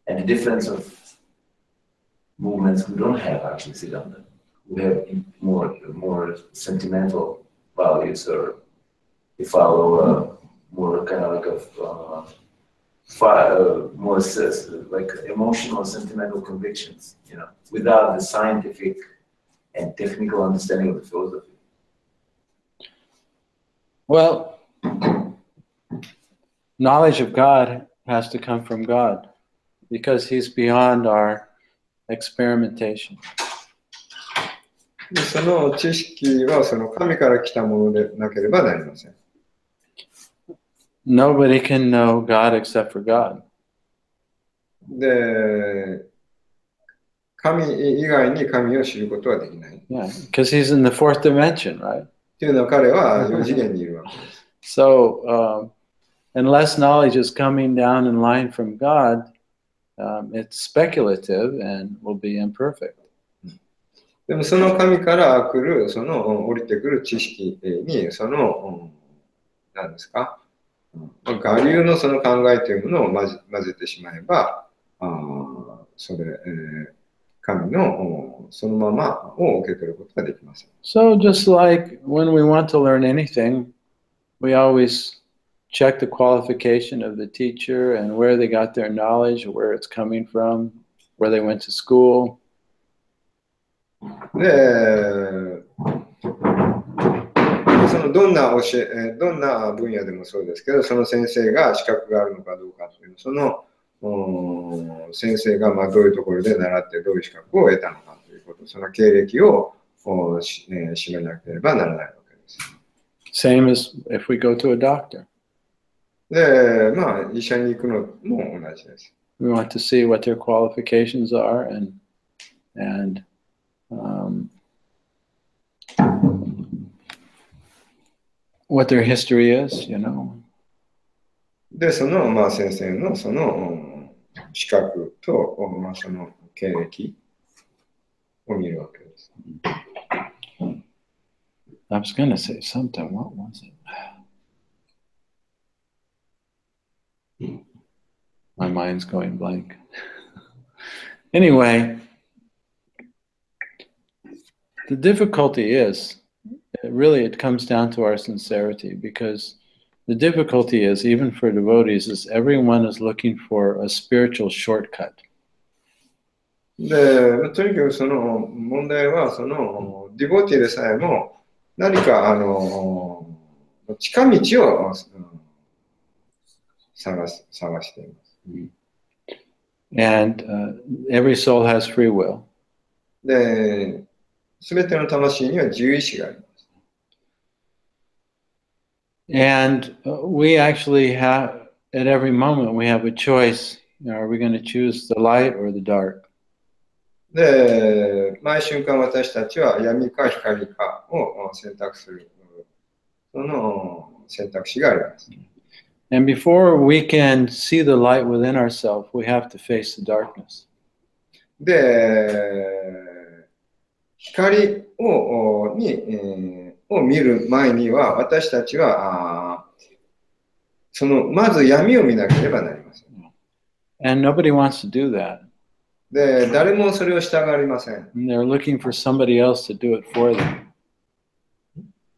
And the difference of movements who don't have actually Siddhanta, who have more, more sentimental values or they follow uh, more kind of like a, uh, uh, more like emotional, sentimental convictions, you know, without the scientific and technical understanding of the philosophy. Well, knowledge of God has to come from God because He's beyond our experimentation. でその知識はその神から来たものでなければなりません。 Nobody can know God except for God. で、神以外に神を知ることはできない。っ Yeah, because He's in the fourth dimension, right? ていうのは彼は4次元にいるわけです。So, um, unless knowledge is coming down in line from God, um, it's speculative and will be imperfect. でもその神から来る、そのうん降りてくる知識に、その、うん何ですか、うん我流のその考えというものを混ぜ混ぜてしまえば、あーそれ、えー神のうんそのままを受け取ることができません。So, just like when we want to learn anything, we always check the qualification of the teacher and where they got their knowledge, where it's coming from, where they went to school. で、そのどんな教え、えーどんな分野でもそうですけど、その先生が資格があるのかどうかという、そのうん先生がまあどういうところで習ってどういう資格を得たのかということ、その経歴をおし、えー示めなければならないわけです。Same as if we go to a doctor. で、まあ、医者に行くのも同じです。We want to see what their qualifications are and and um, what their history is, you know. で、その、まあ、先生のそのうん資格と、おまあ、その経歴を見るわけです。 I was going to say something. What was it? My mind's going blank. *laughs* anyway, the difficulty is it really it comes down to our sincerity because the difficulty is even for devotees is everyone is looking for a spiritual shortcut. で、まあとにかくその問題は、そのディボティでさえも何かあの近道をうん探す探しています。 And uh, every soul has free will. で、すべての魂には自由意志があります。 And uh, we actually have, at every moment, we have a choice. You know, are we going to choose the light or the dark? で、毎瞬間私たちは闇か光かを選択する、その選択肢があります。 And before we can see the light within ourselves, we have to face the darkness. で、光をに、えー を見る前には、私たちは、その、まず闇を見なければなりません。And nobody wants to do that. で、誰もそれを従いません。They're looking for somebody else to do it for them.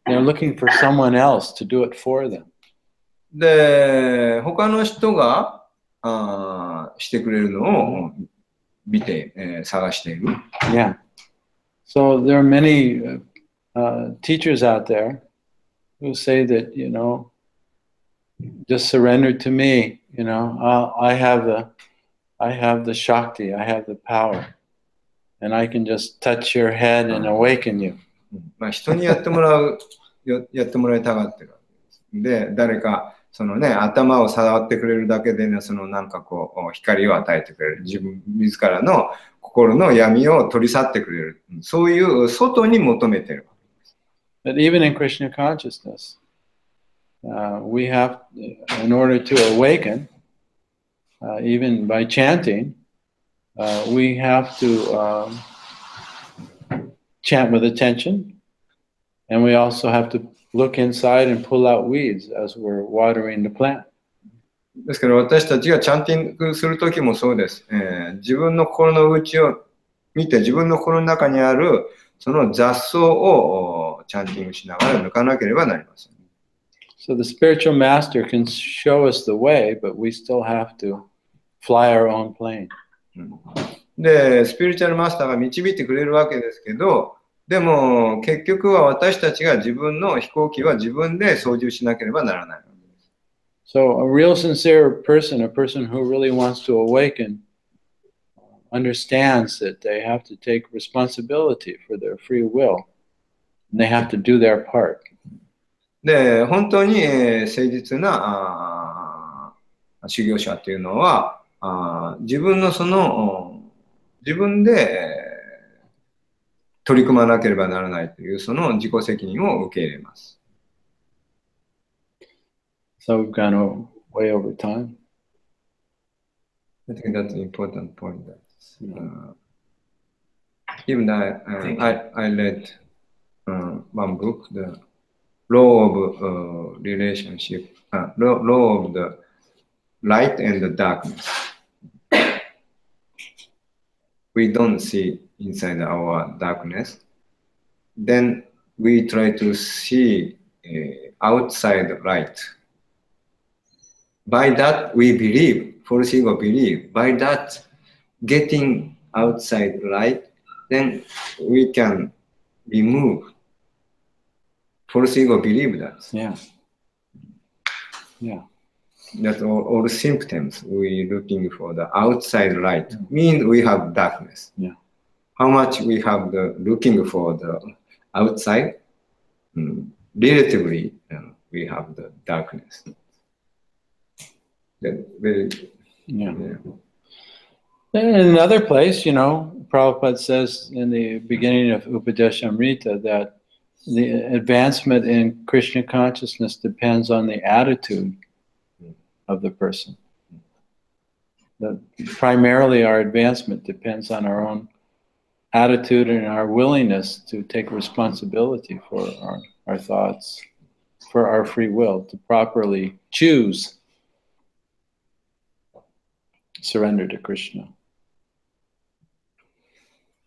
They're looking for someone else to do it for them. で、他の人があーしてくれるのを見て、えー探している。Yeah. So there are many uh, teachers out there who say that, you know, just surrender to me. You know, I'll, I have the, I have the shakti, I have the power, and I can just touch your head and awaken you. まあ、人にやってもらう、やってもらいたがってるわけです。で、誰かそのね、頭を触ってくれるだけでね、そのなんかこう、光を与えてくれる。自分、自らの心の闇を取り去ってくれる。そういう外に求めてる。But even in Krishna consciousness, uh, we have, in order to awaken, uh, even by chanting, uh, we have to um, chant with attention, and we also have to look inside and pull out weeds as we're watering the plant. ですから私たちがチャンティングするときもそうです、えー自分の心の内を見て、自分の心の中にあるその雑草をお チャンティングしながら抜かなければなりません。 So the spiritual master can show us the way, but we still have to fly our own plane. で、スピリチュアルマスターが導いてくれるわけですけど、でも結局は私たちが自分の飛行機は自分で操縦しなければならない。 So a real sincere person, a person who really wants to awaken, understands that they have to take responsibility for their free will. And they have to do their part. で、本当に、えー誠実なあー修行者っていうのは、あー自分のその、お自分で、えー取り組まなければならないという、その自己責任を受け入れます。So we've gone o- way over time. I think that's an important point. That, uh, even I, uh, I, I uh, one book, the law of uh, relationship, uh, law, law of the light and the darkness. We don't see inside our darkness. Then we try to see uh, outside light. By that we believe, false ego believe. By that getting outside light, then we can remove. False ego believe that. Yeah. Yeah. That's all, all symptoms we looking for the outside light means we have darkness. Yeah. How much we have the looking for the outside, mm, relatively uh, we have the darkness. That very, Yeah. yeah. In another place, you know, Prabhupada says in the beginning of Upadeshamrita that the advancement in Krishna consciousness depends on the attitude of the person. That primarily our advancement depends on our own attitude and our willingness to take responsibility for our, our thoughts, for our free will, to properly choose surrender to Krishna.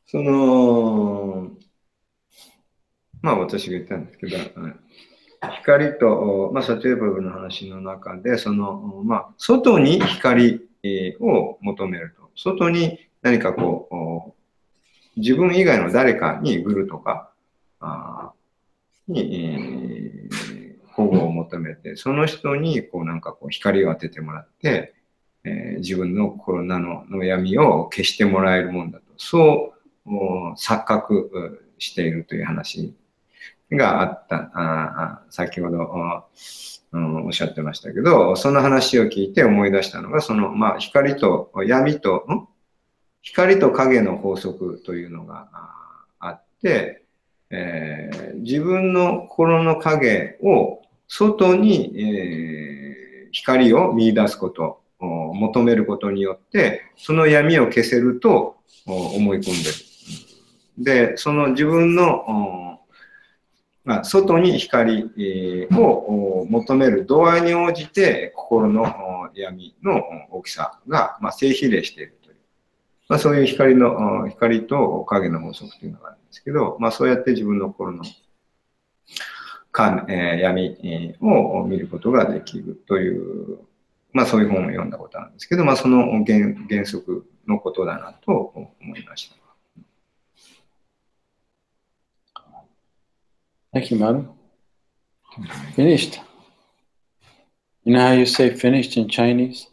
その、まあ私が言ったんですけど、はい光と、まあ、サチュエバブの話の中で、その、まあ、外に光を求めると。外に何かこう、自分以外の誰かにグルとか、あに、えー保護を求めて、その人にこうなんかこう光を当ててもらって、えー自分の心のの闇を消してもらえるもんだと。そう錯覚しているという話があった、あ先ほどおうんおっしゃってましたけど、その話を聞いて思い出したのが、その、まあ、光と闇と、ん？光と影の法則というのがあって、えー自分の心の影を外に、えー光を見出すこと、求めることによって、その闇を消せると思い込んでる。で、その自分の、まあ、外に光を求める度合いに応じて心の闇の大きさが、まあ、正比例しているという、まあ、そういう光の光と影の法則というのがあるんですけど、まあ、そうやって自分の心の闇を見ることができるという、まあ、そういう本を読んだことなんですけど、まあ、その原原則のことだなと思いました。Thank you, madam. Finished. You know how you say finished in Chinese?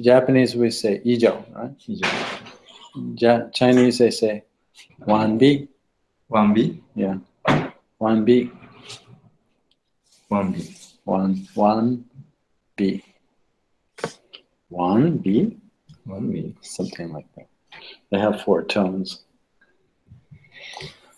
Japanese we say ijo, right? Ja Chinese they say one b Yeah. Wanbi. Wanbi. One one b. One b. One b. Something like that. They have four tones.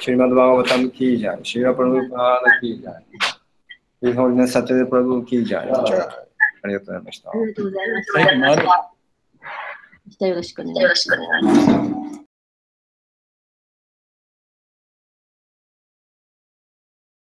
シュリマドバーガバタムキージャイ、シュリラプラブバーガキージャイ、リホリネサチュデプラブキージャイ、ありがとうございましたあ。りがとうございました。よろしくお願いします。